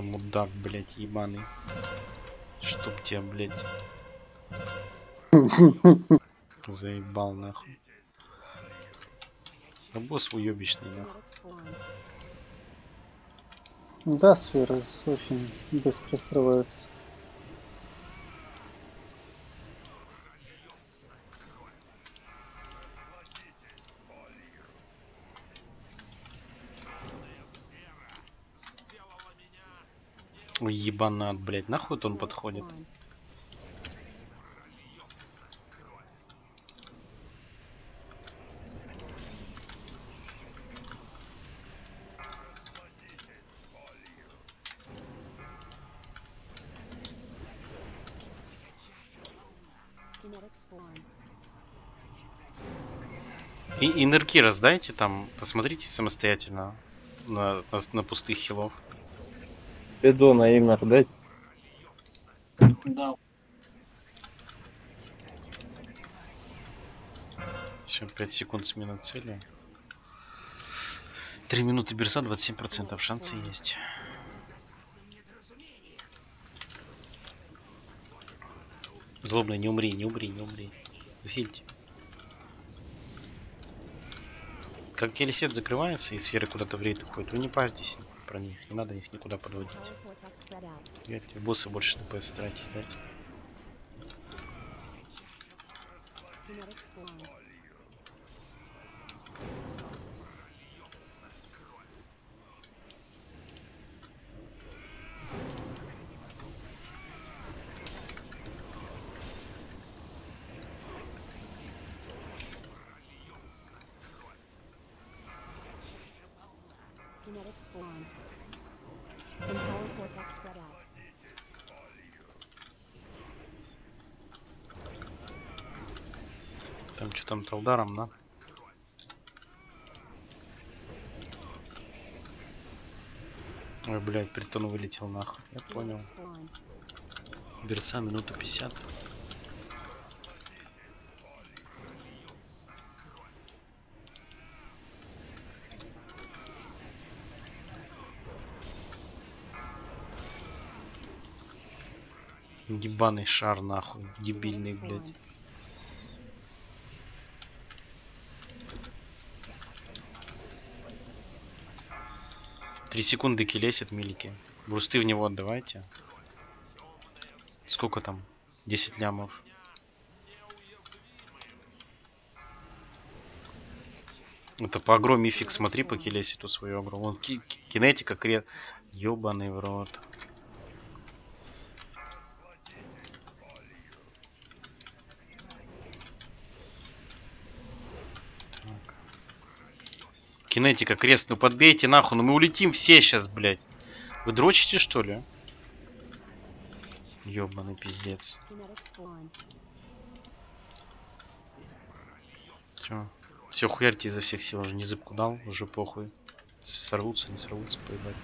Ой, мудак, блять, ебаный. Чтоб тебя, блять. Заебал нахуй. Да босс уебищный нахуй. Да, сферы очень быстро срываются. Ебанат, блять, нахуй он подходит. И инерки раздайте там, посмотрите самостоятельно на, на, на пустых хилов. Бедона им дать. Да. Все, 5 секунд смена цели. 3 минуты берса, 27%. Шансы есть. Злобный, не умри, не умри, не умри. Захильте. Как келесет закрывается и сферы куда-то в рейд уходят, вы не парьтесь про них, не надо их никуда подводить. Верьте, боссы больше ДПС старайтесь дать. Там Талдаром, да? Ой, блядь, притон вылетел нахуй. Я понял. Берса минуту 50. Ебаный шар нахуй, дебильный, блядь. Три секунды килесит милики. Брусты в него отдавайте. Сколько там? 10 лямов. Это по агро мифик, смотри по килеситу свою агро. Вон ки- ки- кинетика крет. Ёбаный в рот. Кинетика, крест, ну подбейте нахуй, ну мы улетим все сейчас, блядь. Вы дрочите что ли? Ёбаный пиздец. Все. Все, хуярьте изо всех сил, уже не зыбку дал, уже похуй. Сорвутся, не сорвутся, поебать.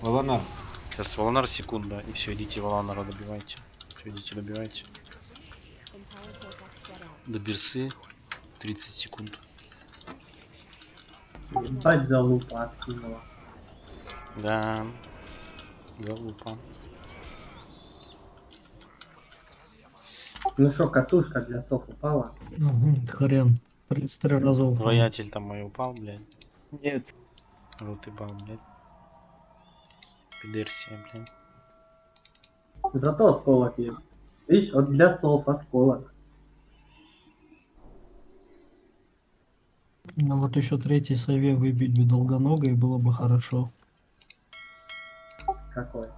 Валанар. Сейчас Валанар секунда, и все, идите Валанара добивайте. Все, идите добивайте. До Берсы 30 секунд. Ебать залупа откинула. Да. Залупа. Ну что, катушка для сов упала? Угу, хрен. Три раза упал. Воятель там мой упал, блядь. Нет. Вот и бал, блядь. Пидерсия, блядь. Зато осколок есть. Видишь, вот для слов осколок. Ну вот еще третий сове выбить бы долгоногой было бы хорошо. Какой?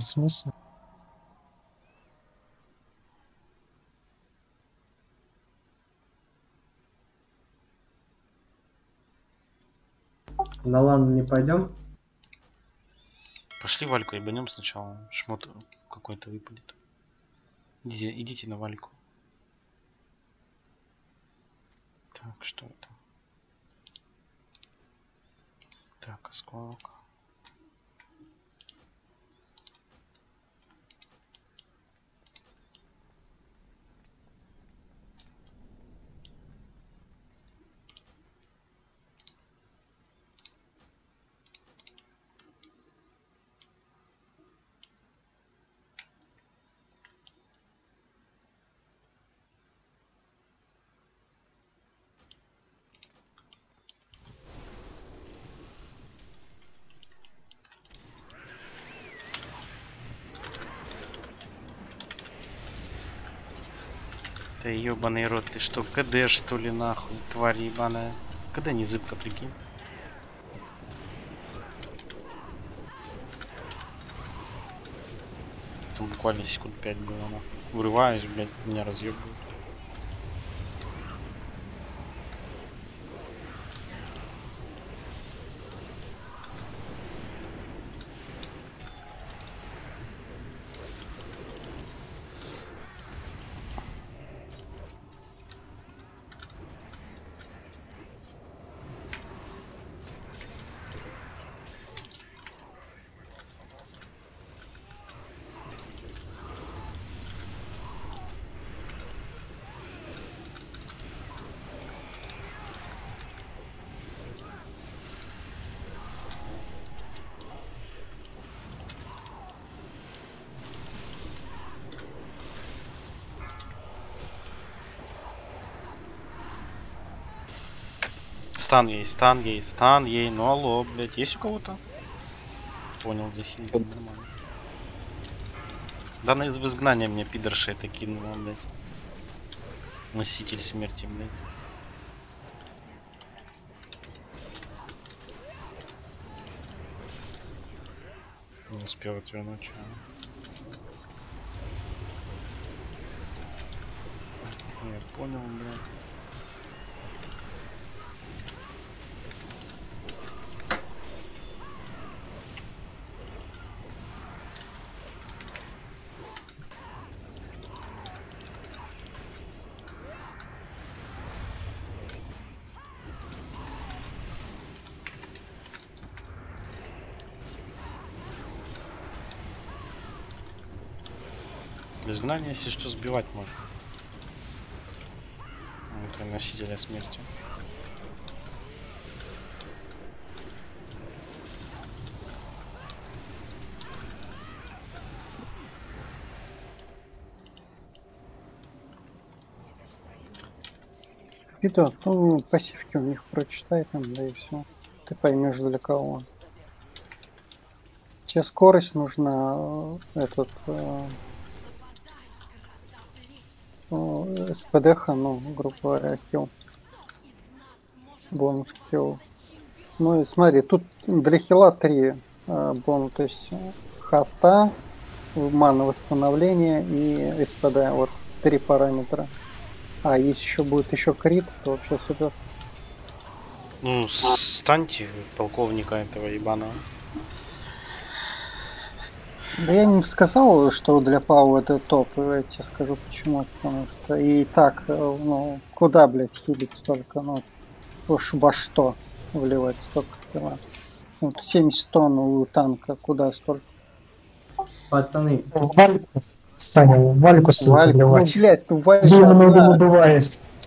Смысл? На лан не пойдем? Пошли Вальку ебанем сначала. Шмот какой-то выпадет. Идите, идите на Вальку. Так, что это? Так, осколок. Ебаный рот, ты что, КД что ли нахуй, тварь ебаная? КД не зыбка, прикинь. Там буквально секунд 5 было нахуй. Вырываюсь, блядь, меня разъебывают. Стан ей, стан ей, стан ей. Ну алло, блядь, есть у кого-то? Понял, захилил, нормально. Да на из в изгнание мне пидорша это кинула, блядь. Носитель смерти, блядь. Не успел отвернуть. Я понял, блядь. Изгнание, если что, сбивать можно. Это носителя смерти. Видос, ну, пассивки у них прочитай там, да и все. Ты поймешь для кого. Тебе скорость нужна, э, этот, э, э, СПДХ, ну, грубо говоря, хил. Бонус хил. Ну и смотри, тут для хила три э, бонуса, то есть хаста, мана восстановления и СПД. Вот три параметра. А если еще будет еще крит, то вообще супер. Ну, станьте полковника этого ебаного. Да я не сказал, что для Пау это топ. Я тебе скажу почему. Потому что и так, э, ну, куда, блядь, хилить столько, ну, уж во что вливать столько хила. Вот 70 тонн у танка, куда столько? Пацаны, Вальку. Саня, вальку столько Вальку, ну, вливать. блядь, ну, Валька, Ей много.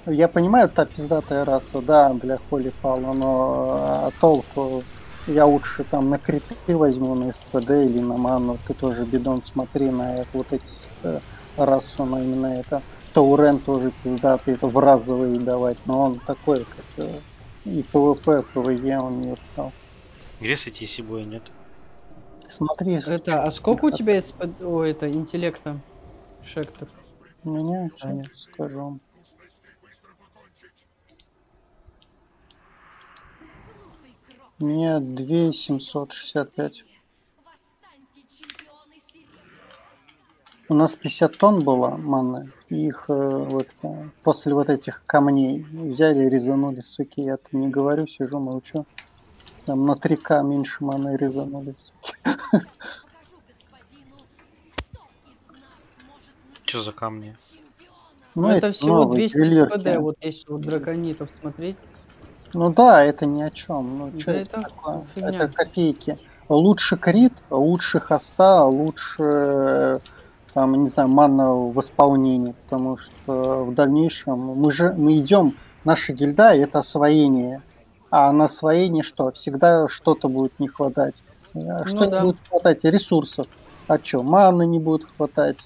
Я понимаю, та пиздатая раса, да, бля, холи пала, но а толку я лучше там на криты возьму, на СПД или на ману. Ты тоже бидон смотри на это, вот эти э, расу, но именно это. Таурен тоже пиздатый, это в разовые давать, но он такой, как э, и ПВП, ПВЕ он не. Гресайте, если боя нет. Смотри, Это, а сколько у тебя под- о, это, интеллекта? Шектор. У меня, Саня. скажу. У меня 2765. У нас 50 тонн было маны. Их э, вот, э, после вот этих камней взяли, резанули, суки. Я там не говорю, сижу, молчу. Там на 3К меньше маны резанули, суки. Что за камни? Ну, Ну, это всего новые 200 ювелирки. СПД, вот если вот драконитов смотреть. Ну да, это ни о чем. Ну, Да чё это такое? фигня. Это копейки. Лучше крит, лучше хоста, лучше там, не знаю, манна восполнения, потому что в дальнейшем мы же мы идем, наша гильда это освоение, а на освоение что? Всегда что-то будет не хватать. А Что Ну да. будет хватать? Ресурсов. А что? Маны не будет хватать,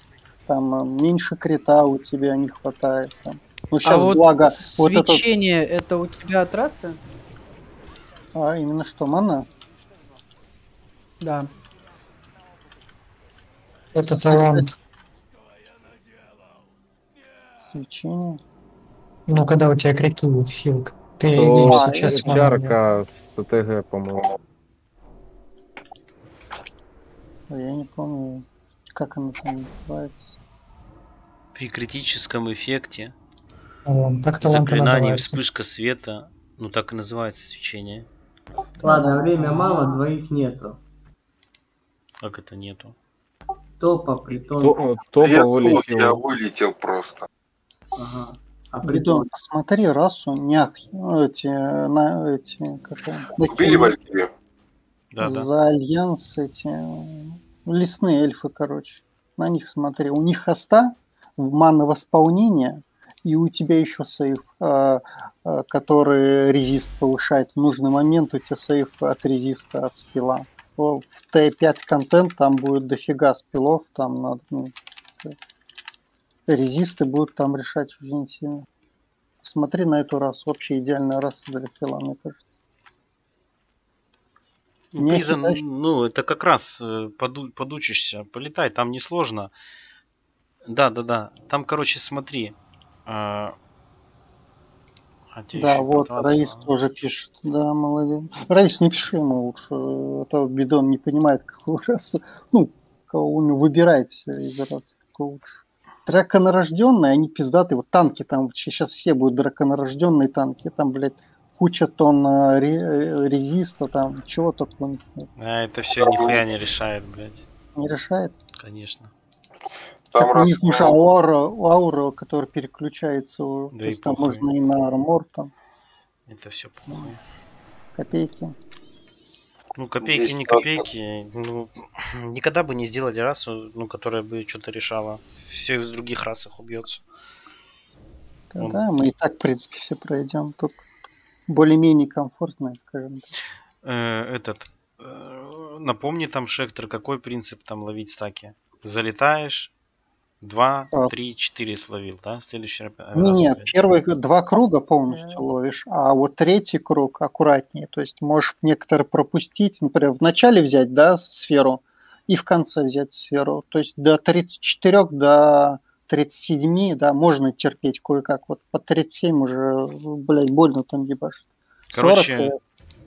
там э, меньше крита у тебя не хватает. Там. Ну сейчас а вот благо вот это свечение, это у тебя от расы? а, именно что мана. Да. Это талант. Свечение. Ну, когда у тебя крики хилк. Ты То А, сейчас чарка с ТТГ, по-моему. Ой, Я не помню, как она там называется. При критическом эффекте Вон, так заклинание называется. вспышка света, ну так и называется свечение. ладно, время мало, двоих нету. Как это нету? Топа, притон. То- Топа я вылетел. я вылетел просто. Ага. А Придон, притон. посмотри расу, нях, ну, эти, на, эти, как Убили Валькирию? Да, да. за альянс эти, ну, лесные эльфы, короче. На них смотри, у них хоста, мана восполнения, и у тебя еще сейф, а, а, который резист повышает. В нужный момент у тебя сейф от резиста, от спила. В Т5 контент там будет дофига спилов, там надо, ну, э, резисты будут там решать очень сильно. Смотри на эту расу, вообще идеальная раса для хила, мне кажется. Ну, Призан, считаешь? ну, это как раз э, поду- подучишься, полетай, там несложно. Да, да, да. Там, короче, смотри. А, а тебе Да, вот, пытаться. Раис тоже пишет. Да, молодец. Раис, не пиши ему лучше. а То бидон не понимает, какую расу. Ну, кого он выбирает все из раз, какого лучше. Драконорожденные, они пиздатые. Вот танки там, сейчас все будут драконорожденные танки. Там, блядь, куча тонн а, ре- резиста, там, чего только. А, это все нихуя не решает, блядь. не решает. Конечно. Так у раз- них уже аура, аура, которая переключается. у- Да то есть там похуй. можно и на армор, там, Это все похуй. копейки. Ну, копейки, 10 не копейки. Ну, никогда бы не сделали расу, ну, которая бы что-то решала. Все в других расах убьется. Да, Он- да, мы и так, в принципе, все пройдем. Только более-менее комфортно, скажем так. Э, этот. э, напомни там, Шектор, какой принцип там ловить стаки? Залетаешь, два, А. три, четыре словил, да? Следующий раз Не, не, опять. первые два круга полностью ловишь, а вот третий круг аккуратнее. То есть можешь некоторые пропустить, например, в начале взять, да, сферу, и в конце взять сферу. То есть до 34, до 37, да, можно терпеть кое-как. Вот по 37 уже, блядь, больно там ебашит. 40 Короче,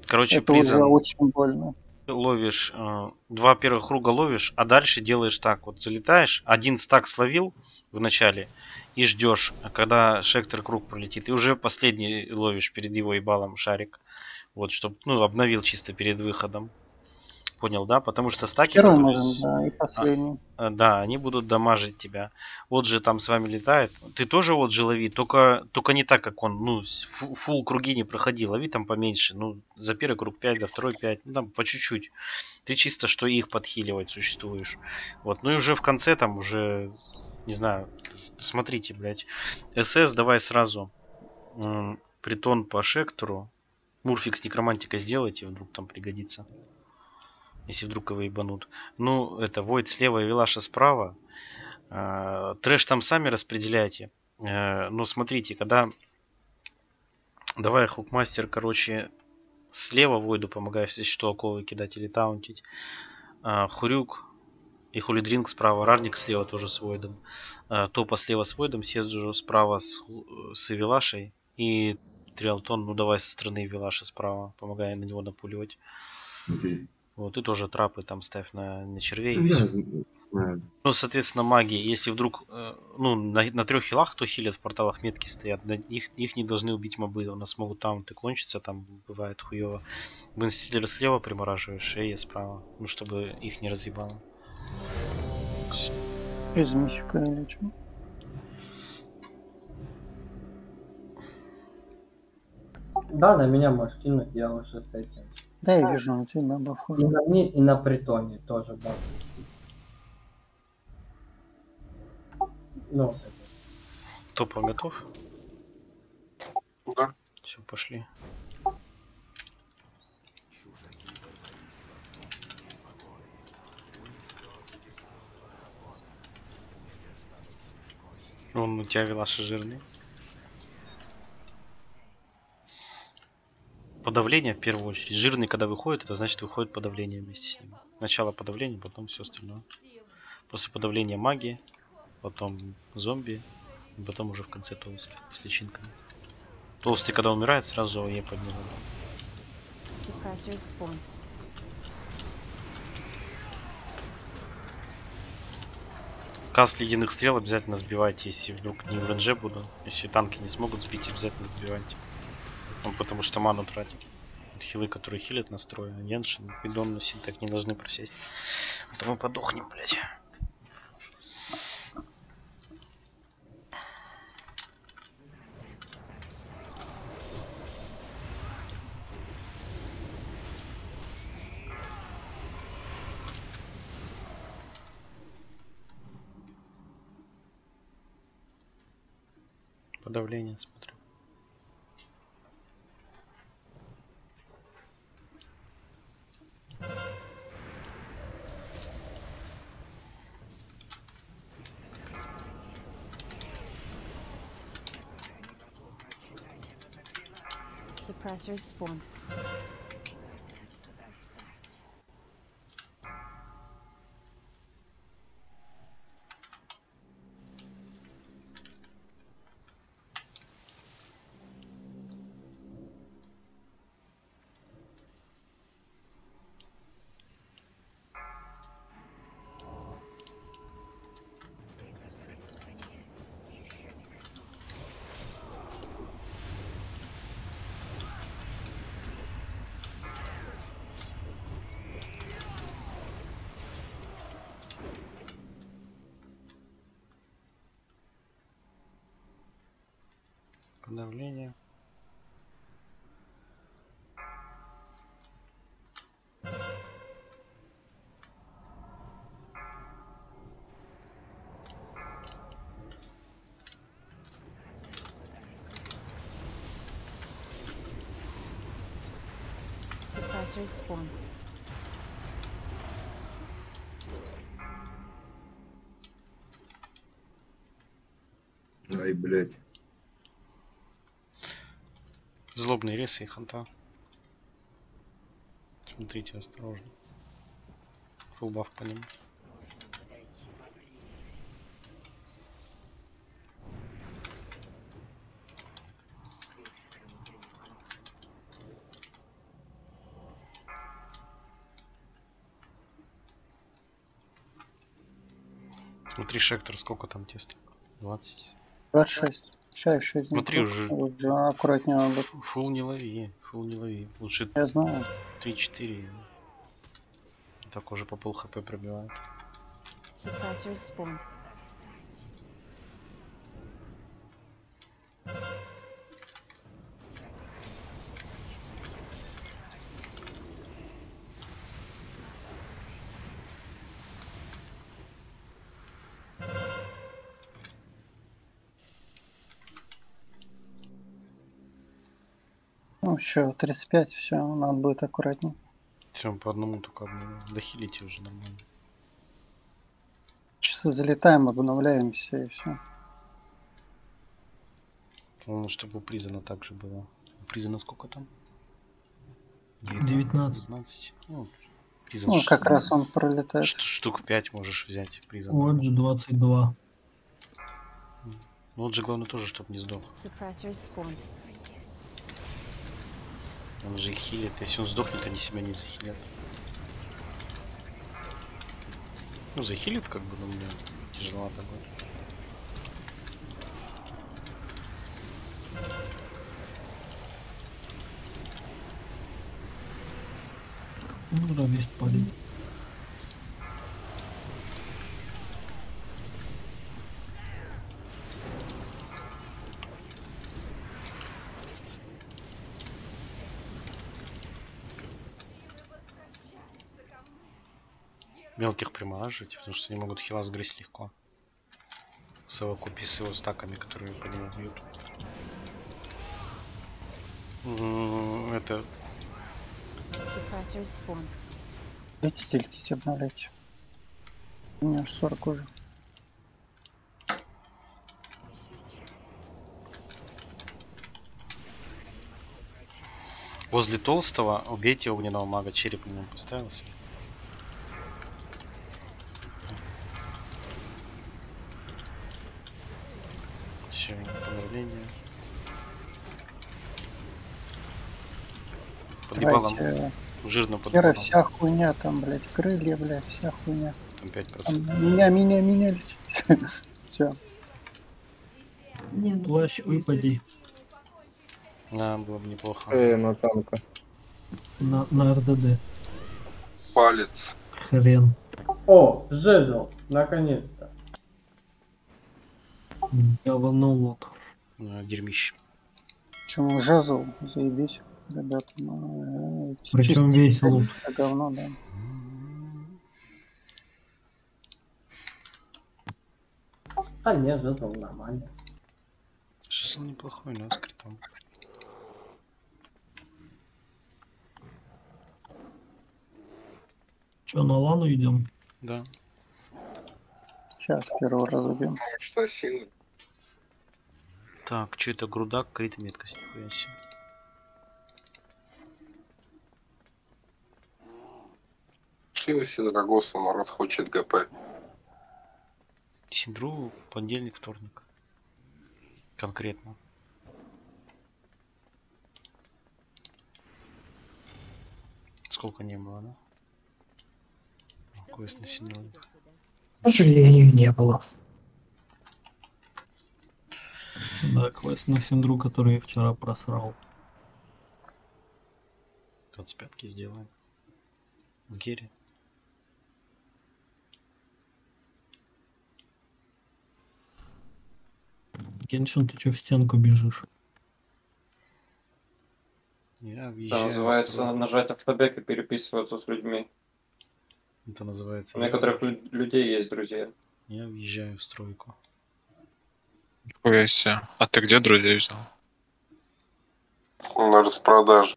короче, это уже призом очень больно. Ловишь, э, два первых круга ловишь, а дальше делаешь так, вот залетаешь, один стак словил в начале и ждешь, когда шектор круг пролетит, и уже последний ловишь перед его ебалом шарик, вот, чтобы, ну, обновил чисто перед выходом. Понял, да? Потому что стаки, Первый нужен, с- да, и последний. а, Да, они будут дамажить тебя. Вот же там с вами летает. Ты тоже вот же лови, только, только не так, как он. Ну, фул круги не проходи, лови там поменьше. Ну, за первый круг 5, за второй 5, ну там по чуть-чуть. Ты чисто, что их подхиливать существуешь. Вот, ну и уже в конце там уже, не знаю, смотрите, блядь. СС давай сразу притон по шектору. Мурфик с некромантика сделайте, вдруг там пригодится. Если вдруг его ебанут. Ну, это Войд слева и Вилаша справа. А, Трэш там сами распределяйте. Э, Но смотрите, когда... Давай, Хукмастер, короче, слева Войду помогаю, если что, оковы кидать или таунтить. А, Хурюк и Хулидринг справа, Рарник слева тоже с Войдом. Топа слева с Войдом, Сезджу справа с, с Вилашей. И Триалтон, ну давай со стороны Вилаши справа, помогая на него напуливать. Окей. Вот, и тоже трапы там ставь на, на червей. Ну, и я всё. знаю. Ну, соответственно, маги, если вдруг, э, ну, на, на трех хилах, кто хилит в порталах метки стоят, на них, их не должны убить мобы, у нас могут таунты кончиться, там бывает хуево. Бенстиллер слева примораживаешь, шея справа, ну, чтобы их не разъебало. Из мифика или что? Да, на меня можешь кинуть, я уже с этим. Да, я вижу, у тебя баф И уже. на мне, и на притоне тоже, да. Ну, Топа готов? Да. Все, пошли. Он у тебя Вилаша жирный. Подавление в первую очередь. Жирный, когда выходит, это значит выходит подавление вместе с ним. Сначала подавление, потом все остальное. После подавления магии, потом зомби, и потом уже в конце толстый с личинками. Толстый, когда умирает, сразу АОЕ поднял. Каст ледяных стрел обязательно сбивайте, если вдруг не в ренже буду. Если танки не смогут сбить, обязательно сбивайте. Ну, потому что ману тратит. Хилы, которые хилят настрой, а Яншин и Дон носить так не должны просесть. А то мы подохнем, блядь. Подавление смотрю. Respond. Suppressors spawn. Ай, блядь. Злобные ресы и ханта. Смотрите осторожно. Фулбаф по ним. Смотри, Шектор, сколько там теста? 20. 26. Сейчас еще один Смотри, круг. уже- уже аккуратнее надо. Фул не лови, фул не лови. Лучше Я знаю. 3-4. Так уже по пол хп пробивают. Suppressors spawned. Ну, еще 35, все, надо будет аккуратнее. Все, по одному только одному. Дохилите уже нормально. Часы залетаем, обновляемся и все. Главное, чтобы у Призана также было. У Призана сколько там? 19. 19. Ну, Призан Ну, как раз он пролетает. ш- штук 5 можешь взять Призан. Вот же 22. Ну, вот же главное тоже, чтобы не сдох. Он же хилит. Если он сдохнет, они себя не захилят. Ну, захилит, как бы, но мне тяжеловато будет. Ну, да, весь палит. Примораживайте, потому что они могут хила сгрызть легко. В совокупе с его стаками, которые по нему бьют. Это. Летите, летите, обновляйте. У меня аж 40 уже. возле толстого убейте огненного мага, череп на нем поставился. Жирно Хера, подъебалом. вся хуйня там, блядь, крылья, блядь, вся хуйня. Там 5%. Там меня, меня, меня летит. Все. Плащ выпади Да, было бы неплохо. Э, на танка. на, на РДД. Палец. Хрен. О, жезл, наконец-то. Говнолот. А, Дерьмище. Почему жазл? Заебись, ребята. Ну, э, Причем весь лут. говно, да. А нет, жезл нормально. Он неплохой, но с критом. Че, на лану идем? Да. Сейчас первого раза убьем. Что сильно? Так, что это грудак, крит меткость, нихуя себе. Шли Сидрагоса, народ хочет ГП. Синдру понедельник, вторник. Конкретно. Сколько не было, да? Квест на Синдру. К сожалению, не было. Да, квест на Синдру, который я вчера просрал. 25 сделаем. Герри. Кеншин, ты че в стенку бежишь? Я Это въезжаю. в называется срок. нажать автобек и переписываться с людьми. Это называется. У некоторых лю- людей есть друзья. Я въезжаю в стройку. Нихуя себе. А ты где друзей взял? На распродаже.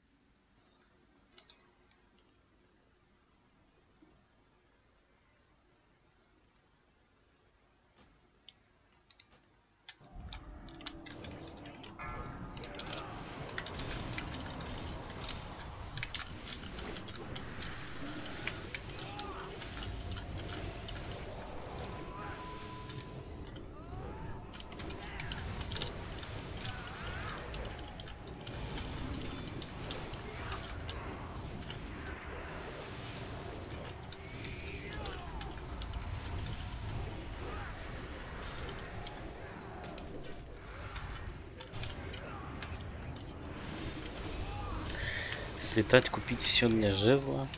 Слетать, купить все для жезла.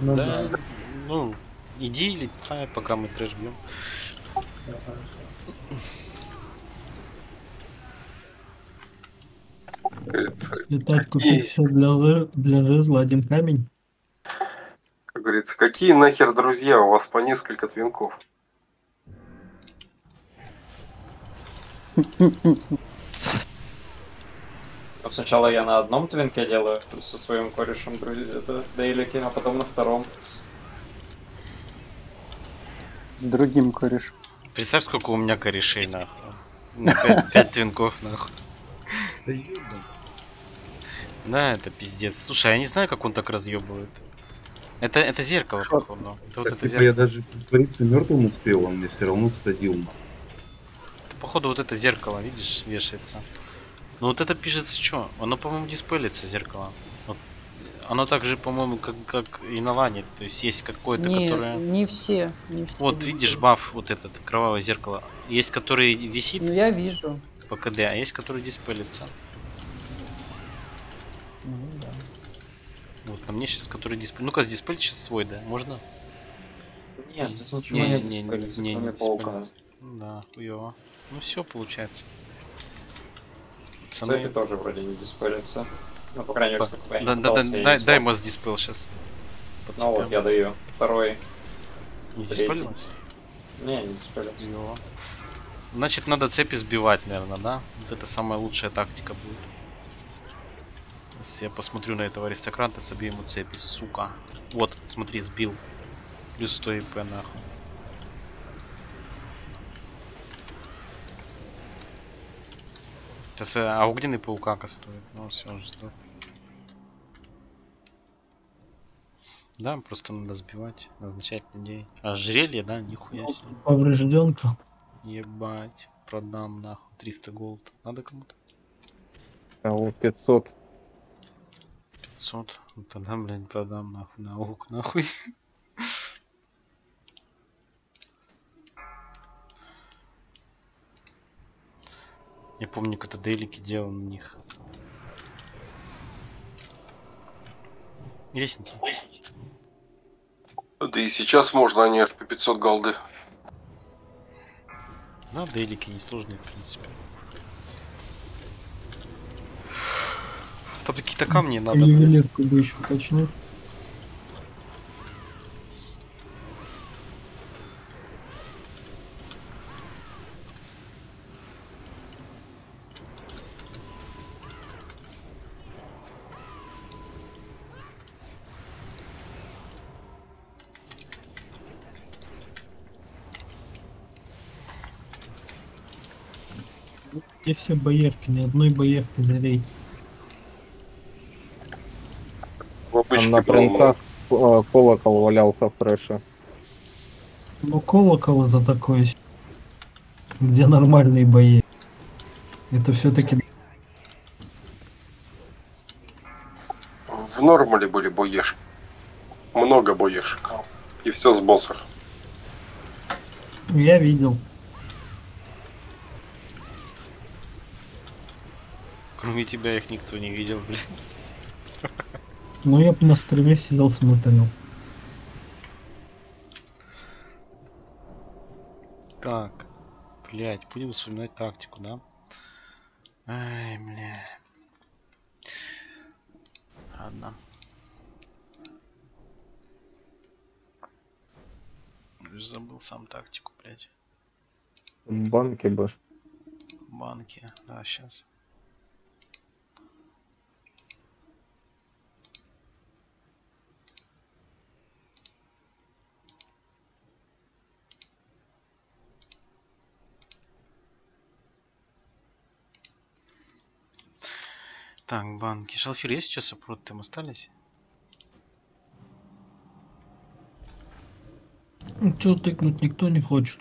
Ну да. да. Ну, иди летай, пока мы трэш бьем. Летать, какие, купить все для, для жезла, один камень. как говорится, какие нахер друзья, у вас по несколько твинков. Вот сначала я на одном твинке делаю со своим корешем друз- это, дейлики, а потом на втором. С другим корешем. Представь, сколько у меня корешей, нахуй. Меня пять, пять твинков, нахуй. Да это пиздец. Слушай, я не знаю, как он так разъебывает. Это, это зеркало, походу. Это вот это типа, я зеркало. даже притвориться мертвым успел, он мне все равно всадил. Это, походу, вот это зеркало, видишь, вешается. Ну вот это пишется что? Оно, по-моему, диспелится зеркало. Вот. Оно также, по-моему, как, как и на лане. То есть есть какое-то, Не, которое... не все. Не все Вот, видишь, баф, вот этот, кровавое зеркало. Есть, который висит Ну я вижу. по КД, а есть, который диспелится. Ну да. Вот, на мне сейчас, который диспель... Ну-ка, диспель сейчас свой, да? Можно? Нет, здесь ничего не, нет не, диспелится, не, не кроме паука. диспелится. Да, хуёво. Ну все получается. Цепи тоже вроде не диспелятся. Ну, по крайней мере, сколько я не Да, да, да, я дай, не дай мозг диспел сейчас. Ну вот, я даю. Второй. Не диспелилось? Не, не диспелился. Ёо. Значит, надо цепи сбивать, наверное, да? Вот это самая лучшая тактика будет. Если я посмотрю на этого аристократа, собью ему цепи, сука. Вот, смотри, сбил. Плюс 100 ИП, нахуй. Сейчас, э, а огненный паукака стоит. Ну, все, жду. Да, просто надо сбивать, назначать людей. А ожерелье, да, нихуя себе. Поврежденка. Ебать, продам нахуй 300 голд. Надо кому-то? А вот 500. 500. Ну тогда, блядь, продам нахуй на аук, нахуй. Я помню, когда дейлики делал на них. Весненький. Да и сейчас можно, они аж по 500 голды. Да, дейлики несложные, в принципе. Там какие-то камни надо. Ювелирку бы еще уточнил. Где все боевки? Ни одной боевки за рейд. Там на принцах э, колокол валялся в трэше. Ну колокол это такое, где нормальные бои. Это все-таки В нормале были боешки. Много боешек. И все с боссов. я видел. Кроме тебя их никто не видел, блин. Ну я бы на стриме сидел смотрел. Так, блять, будем вспоминать тактику, да? Ай, бля. Ладно. Забыл сам тактику, блять. Банки бы. Банки, да, сейчас. Так, банки. Шалфир есть сейчас сопрот там остались? Че тыкнуть никто не хочет.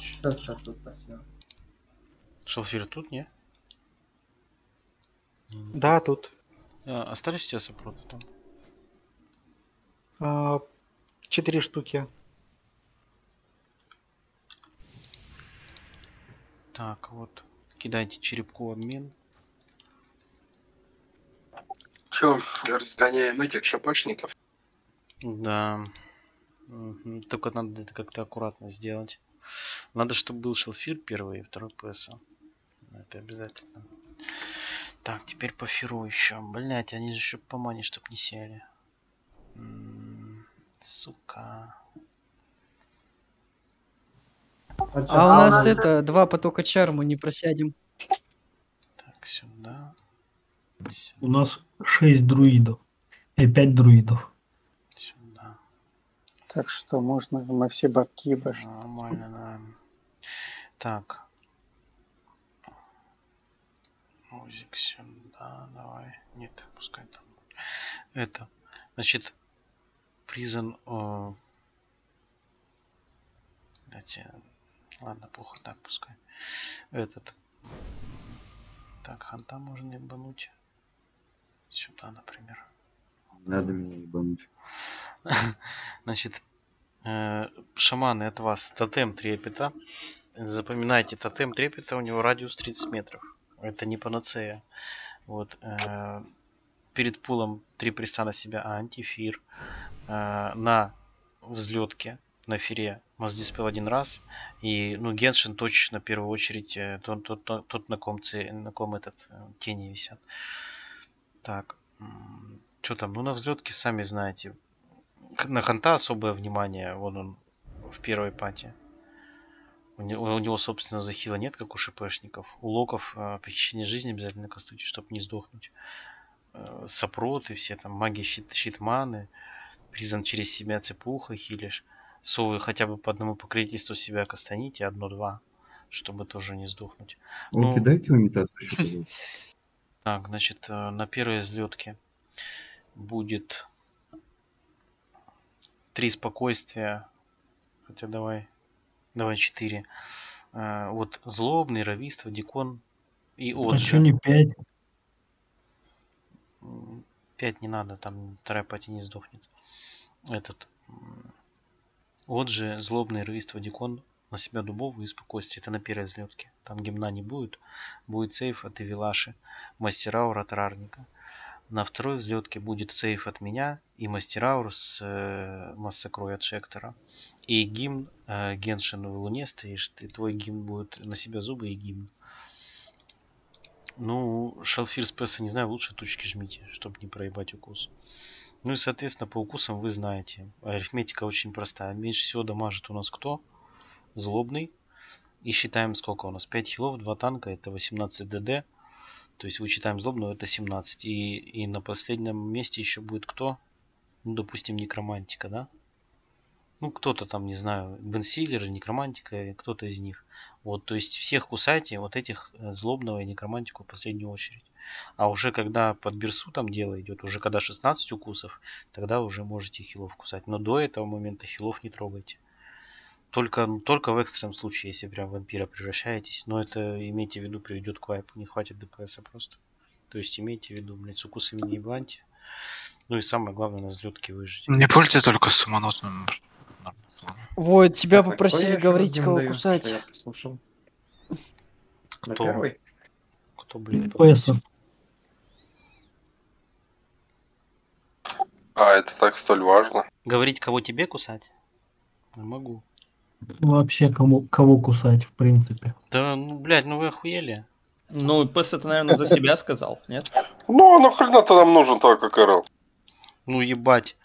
Сейчас, сейчас, тут спасибо. Шалфир тут, не? Да, тут. А, остались у тебя сопроты там? А, Четыре штуки. Так, вот. Кидайте черепку обмен. Че, разгоняем этих шапошников? Да. Только надо это как-то аккуратно сделать. Надо, чтобы был шелфир первый и второй ПСО. Это обязательно. Так, теперь по фиру еще. Блять, они же еще по мане, чтоб не сели. М, Сука. А у нас это, два потока чарму, не просядем. Так, сюда. У нас 6 друидов. И 5 друидов. Сюда. Так что можно на все бабки ебашить. Нормально, да. Так. Музик сюда, давай. Нет, пускай там. Это. Значит, Prison... о, Дайте... Ладно, похуй, так пускай. Этот. Так, ханта можно ебануть. Сюда, например. Надо меня ебануть. Значит, э, шаманы от вас. Тотем трепета. Запоминайте, тотем трепета у него радиус 30 метров. Это не панацея. Вот. э, перед пулом три приста на себя антифир. Э, на взлетке на фире Маздиспел один раз. И, ну, Геншин точно, в первую очередь, э, тот, тот, тот, тот, на ком, на ком этот э, тени висят. Так. Что там? Ну, на взлетке, сами знаете. На ханта особое внимание. Вон он в первой пати. У него, у него, собственно, захила нет, как у ШПшников. У локов э, похищение жизни обязательно кастуйте, чтобы не сдохнуть. Э, сопроты все там, маги щит, щитманы. Призан через себя цепуха хилишь. Совы хотя бы по одному покровительству себя кастаните, одно-два, чтобы тоже не сдохнуть. Ну, Окей, дайте унитаз. Так, значит, э, на первой взлетке будет три спокойствия. Хотя давай, давай четыре. Э, Вот злобный, равиство, дикон и А отжи. что не 5? М, Пять не надо, там вторая пати не сдохнет. Этот. М, Отжи, злобный, равиство, дикон на себя дубовую и спокойствие. Это на первой взлетке. Там гимна не будет. Будет сейф от Эвилаши, мастера от Рарника. На второй взлетке будет сейф от меня и мастераур с э, массакрой от Шектора. И гимн э, Геншин в Луне стоишь, ты, твой гимн будет на себя зубы и гимн. Ну, Шалфир Спеса, не знаю, лучше тучки жмите, чтобы не проебать укус. Ну и, соответственно, по укусам вы знаете. Арифметика очень простая. Меньше всего дамажит у нас кто? Злобный. И считаем, сколько у нас? 5 хилов, 2 танка, это 18 ДД. То есть вычитаем злобного, это 17. И, и на последнем месте еще будет кто? Ну, допустим, некромантика, да? Ну, кто-то там, не знаю, Бенсилер, некромантика, кто-то из них. Вот, то есть всех кусайте, вот этих э, злобного и некромантику в последнюю очередь. А уже когда под берсу там дело идет, уже когда 16 укусов, тогда уже можете хилов кусать. Но до этого момента хилов не трогайте. Только, ну, только в экстренном случае, если прям вампира превращаетесь. Но это имейте в виду, приведет к вайпу. Не хватит ДПСа просто. То есть имейте в виду, блядь, с укусами не ебаньте. Ну и самое главное, на взлетке выжить. Не польте только суманотным. Вот, тебя Так, а попросили я говорить, кого даю, кусать. я послушал? Кто? первый? Кто, блин, ПСов. А, это так столь важно. Говорить, кого тебе кусать? Не могу. Вообще, кому, кого кусать, в принципе. Да, ну, блядь, ну вы охуели. Ну, Пэс это, наверное, за себя сказал, нет? Ну, а нахрена ты нам нужен так, как Эрл? Ну ебать.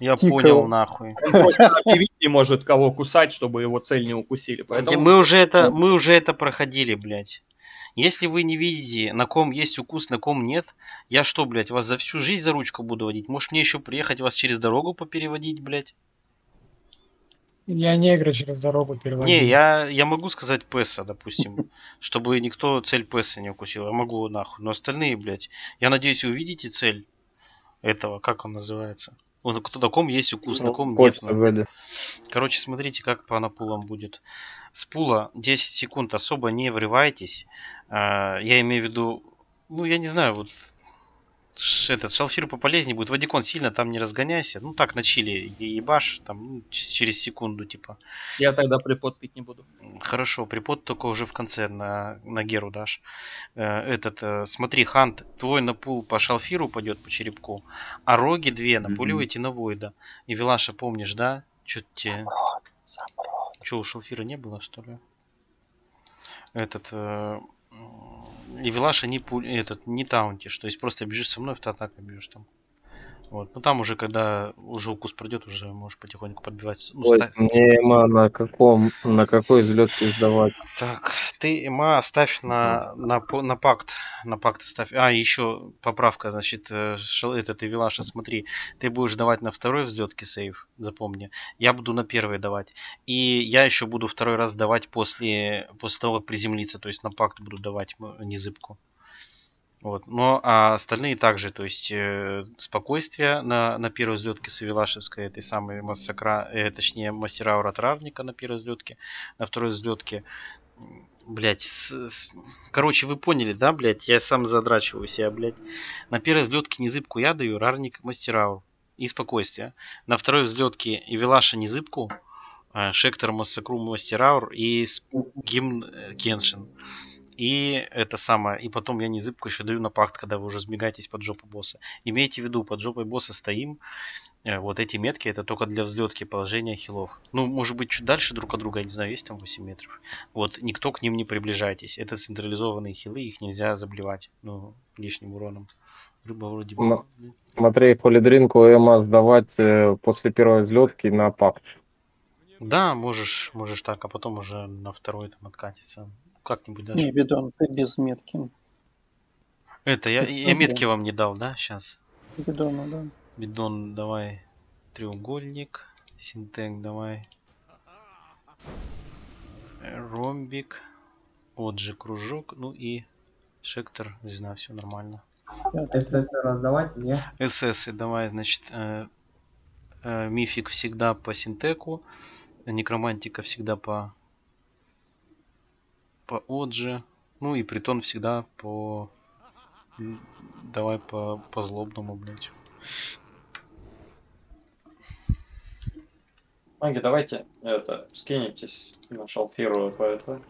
Я Тикал. понял, нахуй. Он просто не может, кого кусать, чтобы его цель не укусили. Поэтому... Мы уже это, мы уже это проходили, блядь. Если вы не видите, на ком есть укус, на ком нет, я что, блядь, вас за всю жизнь за ручку буду водить? Может мне еще приехать вас через дорогу попереводить, блядь? Я негра через дорогу переводил. Не, я, я могу сказать Песа, допустим, чтобы никто цель Песа не укусил. Я могу нахуй. Но остальные, блядь, я надеюсь, вы увидите цель этого, как он называется. Вот на ком есть укус, на Ну, ком нет. Короче, смотрите, как по напулам будет. С пула 10 секунд особо не врывайтесь. А, Я имею в виду, ну, я не знаю, вот этот шалфир пополезнее будет. Вадикон сильно там не разгоняйся. Ну так, на чили и ебашь, там ну, через секунду, типа. Я тогда припод пить не буду. Хорошо, припод только уже в конце на, на Геру дашь. Э, Этот, э, смотри, Хант, твой на пул по шалфиру пойдет по черепку, а роги две напуливайте на Войда. И Вилаша, помнишь, да? Чё тебе... Чё, у шалфира не было, что ли? Этот... э, И Вилаша не, пуль... этот, не таунтишь, то есть просто бежишь со мной, в атаку бьешь там. Вот. Ну там уже, когда уже укус пройдет, уже можешь потихоньку подбивать. Ну, Ой, ста- мне Эма на каком, на какой взлетке сдавать? Так, ты Эма ставь на, на, на пакт. На пакт ставь. А, еще поправка, значит, э, шел- это ты Вилаша, смотри. Ты будешь давать на второй взлетке сейв, запомни. Я буду на первый давать. И я еще буду второй раз давать после, после того, как приземлиться. То есть на пакт буду давать незыбку. Вот. Но а остальные также, то есть э, спокойствие на, на первой взлетке Савелашевской, этой самой массакра, э, точнее мастера аура травника на первой взлетке, на второй взлетке, блять, короче, вы поняли, да, блять, я сам задрачиваю себя, блять. На первой взлетке незыбку я даю, рарник мастерау и спокойствие. На второй взлетке и Вилаша незыбку, э, Шектор Массакру Мастераур и с- гимн э, Кеншин. И это самое, и потом я не зыбку еще даю на пакт, когда вы уже сбегаетесь под жопу босса. Имейте в виду, под жопой босса стоим. Э, Вот эти метки это только для взлетки положения хилов. Ну, может быть, чуть дальше друг от друга, я не знаю, есть там 8 метров. Вот, никто к ним не приближайтесь. Это централизованные хилы, их нельзя заблевать, ну, лишним уроном. Рыба вроде бы... Смотри, полидринку Эма сдавать э, после первой взлетки на пакт. Да, можешь, можешь так, а потом уже на второй там откатиться. Как-нибудь даже. Не, Бидон, ты без метки. Это, я, я метки вам не дал, да, сейчас? Бидона, да. Бидон, давай треугольник. Синтек, давай. Ромбик. Вот же кружок. Ну и шектор. Не знаю, все нормально. СС раздавать мне. СС, давай, значит, э, э, мифик всегда по синтеку. Некромантика всегда по по Оджи. Ну и притон всегда по... Давай по, по злобному, блядь. Маги, давайте это, скинетесь на шалфиру по это.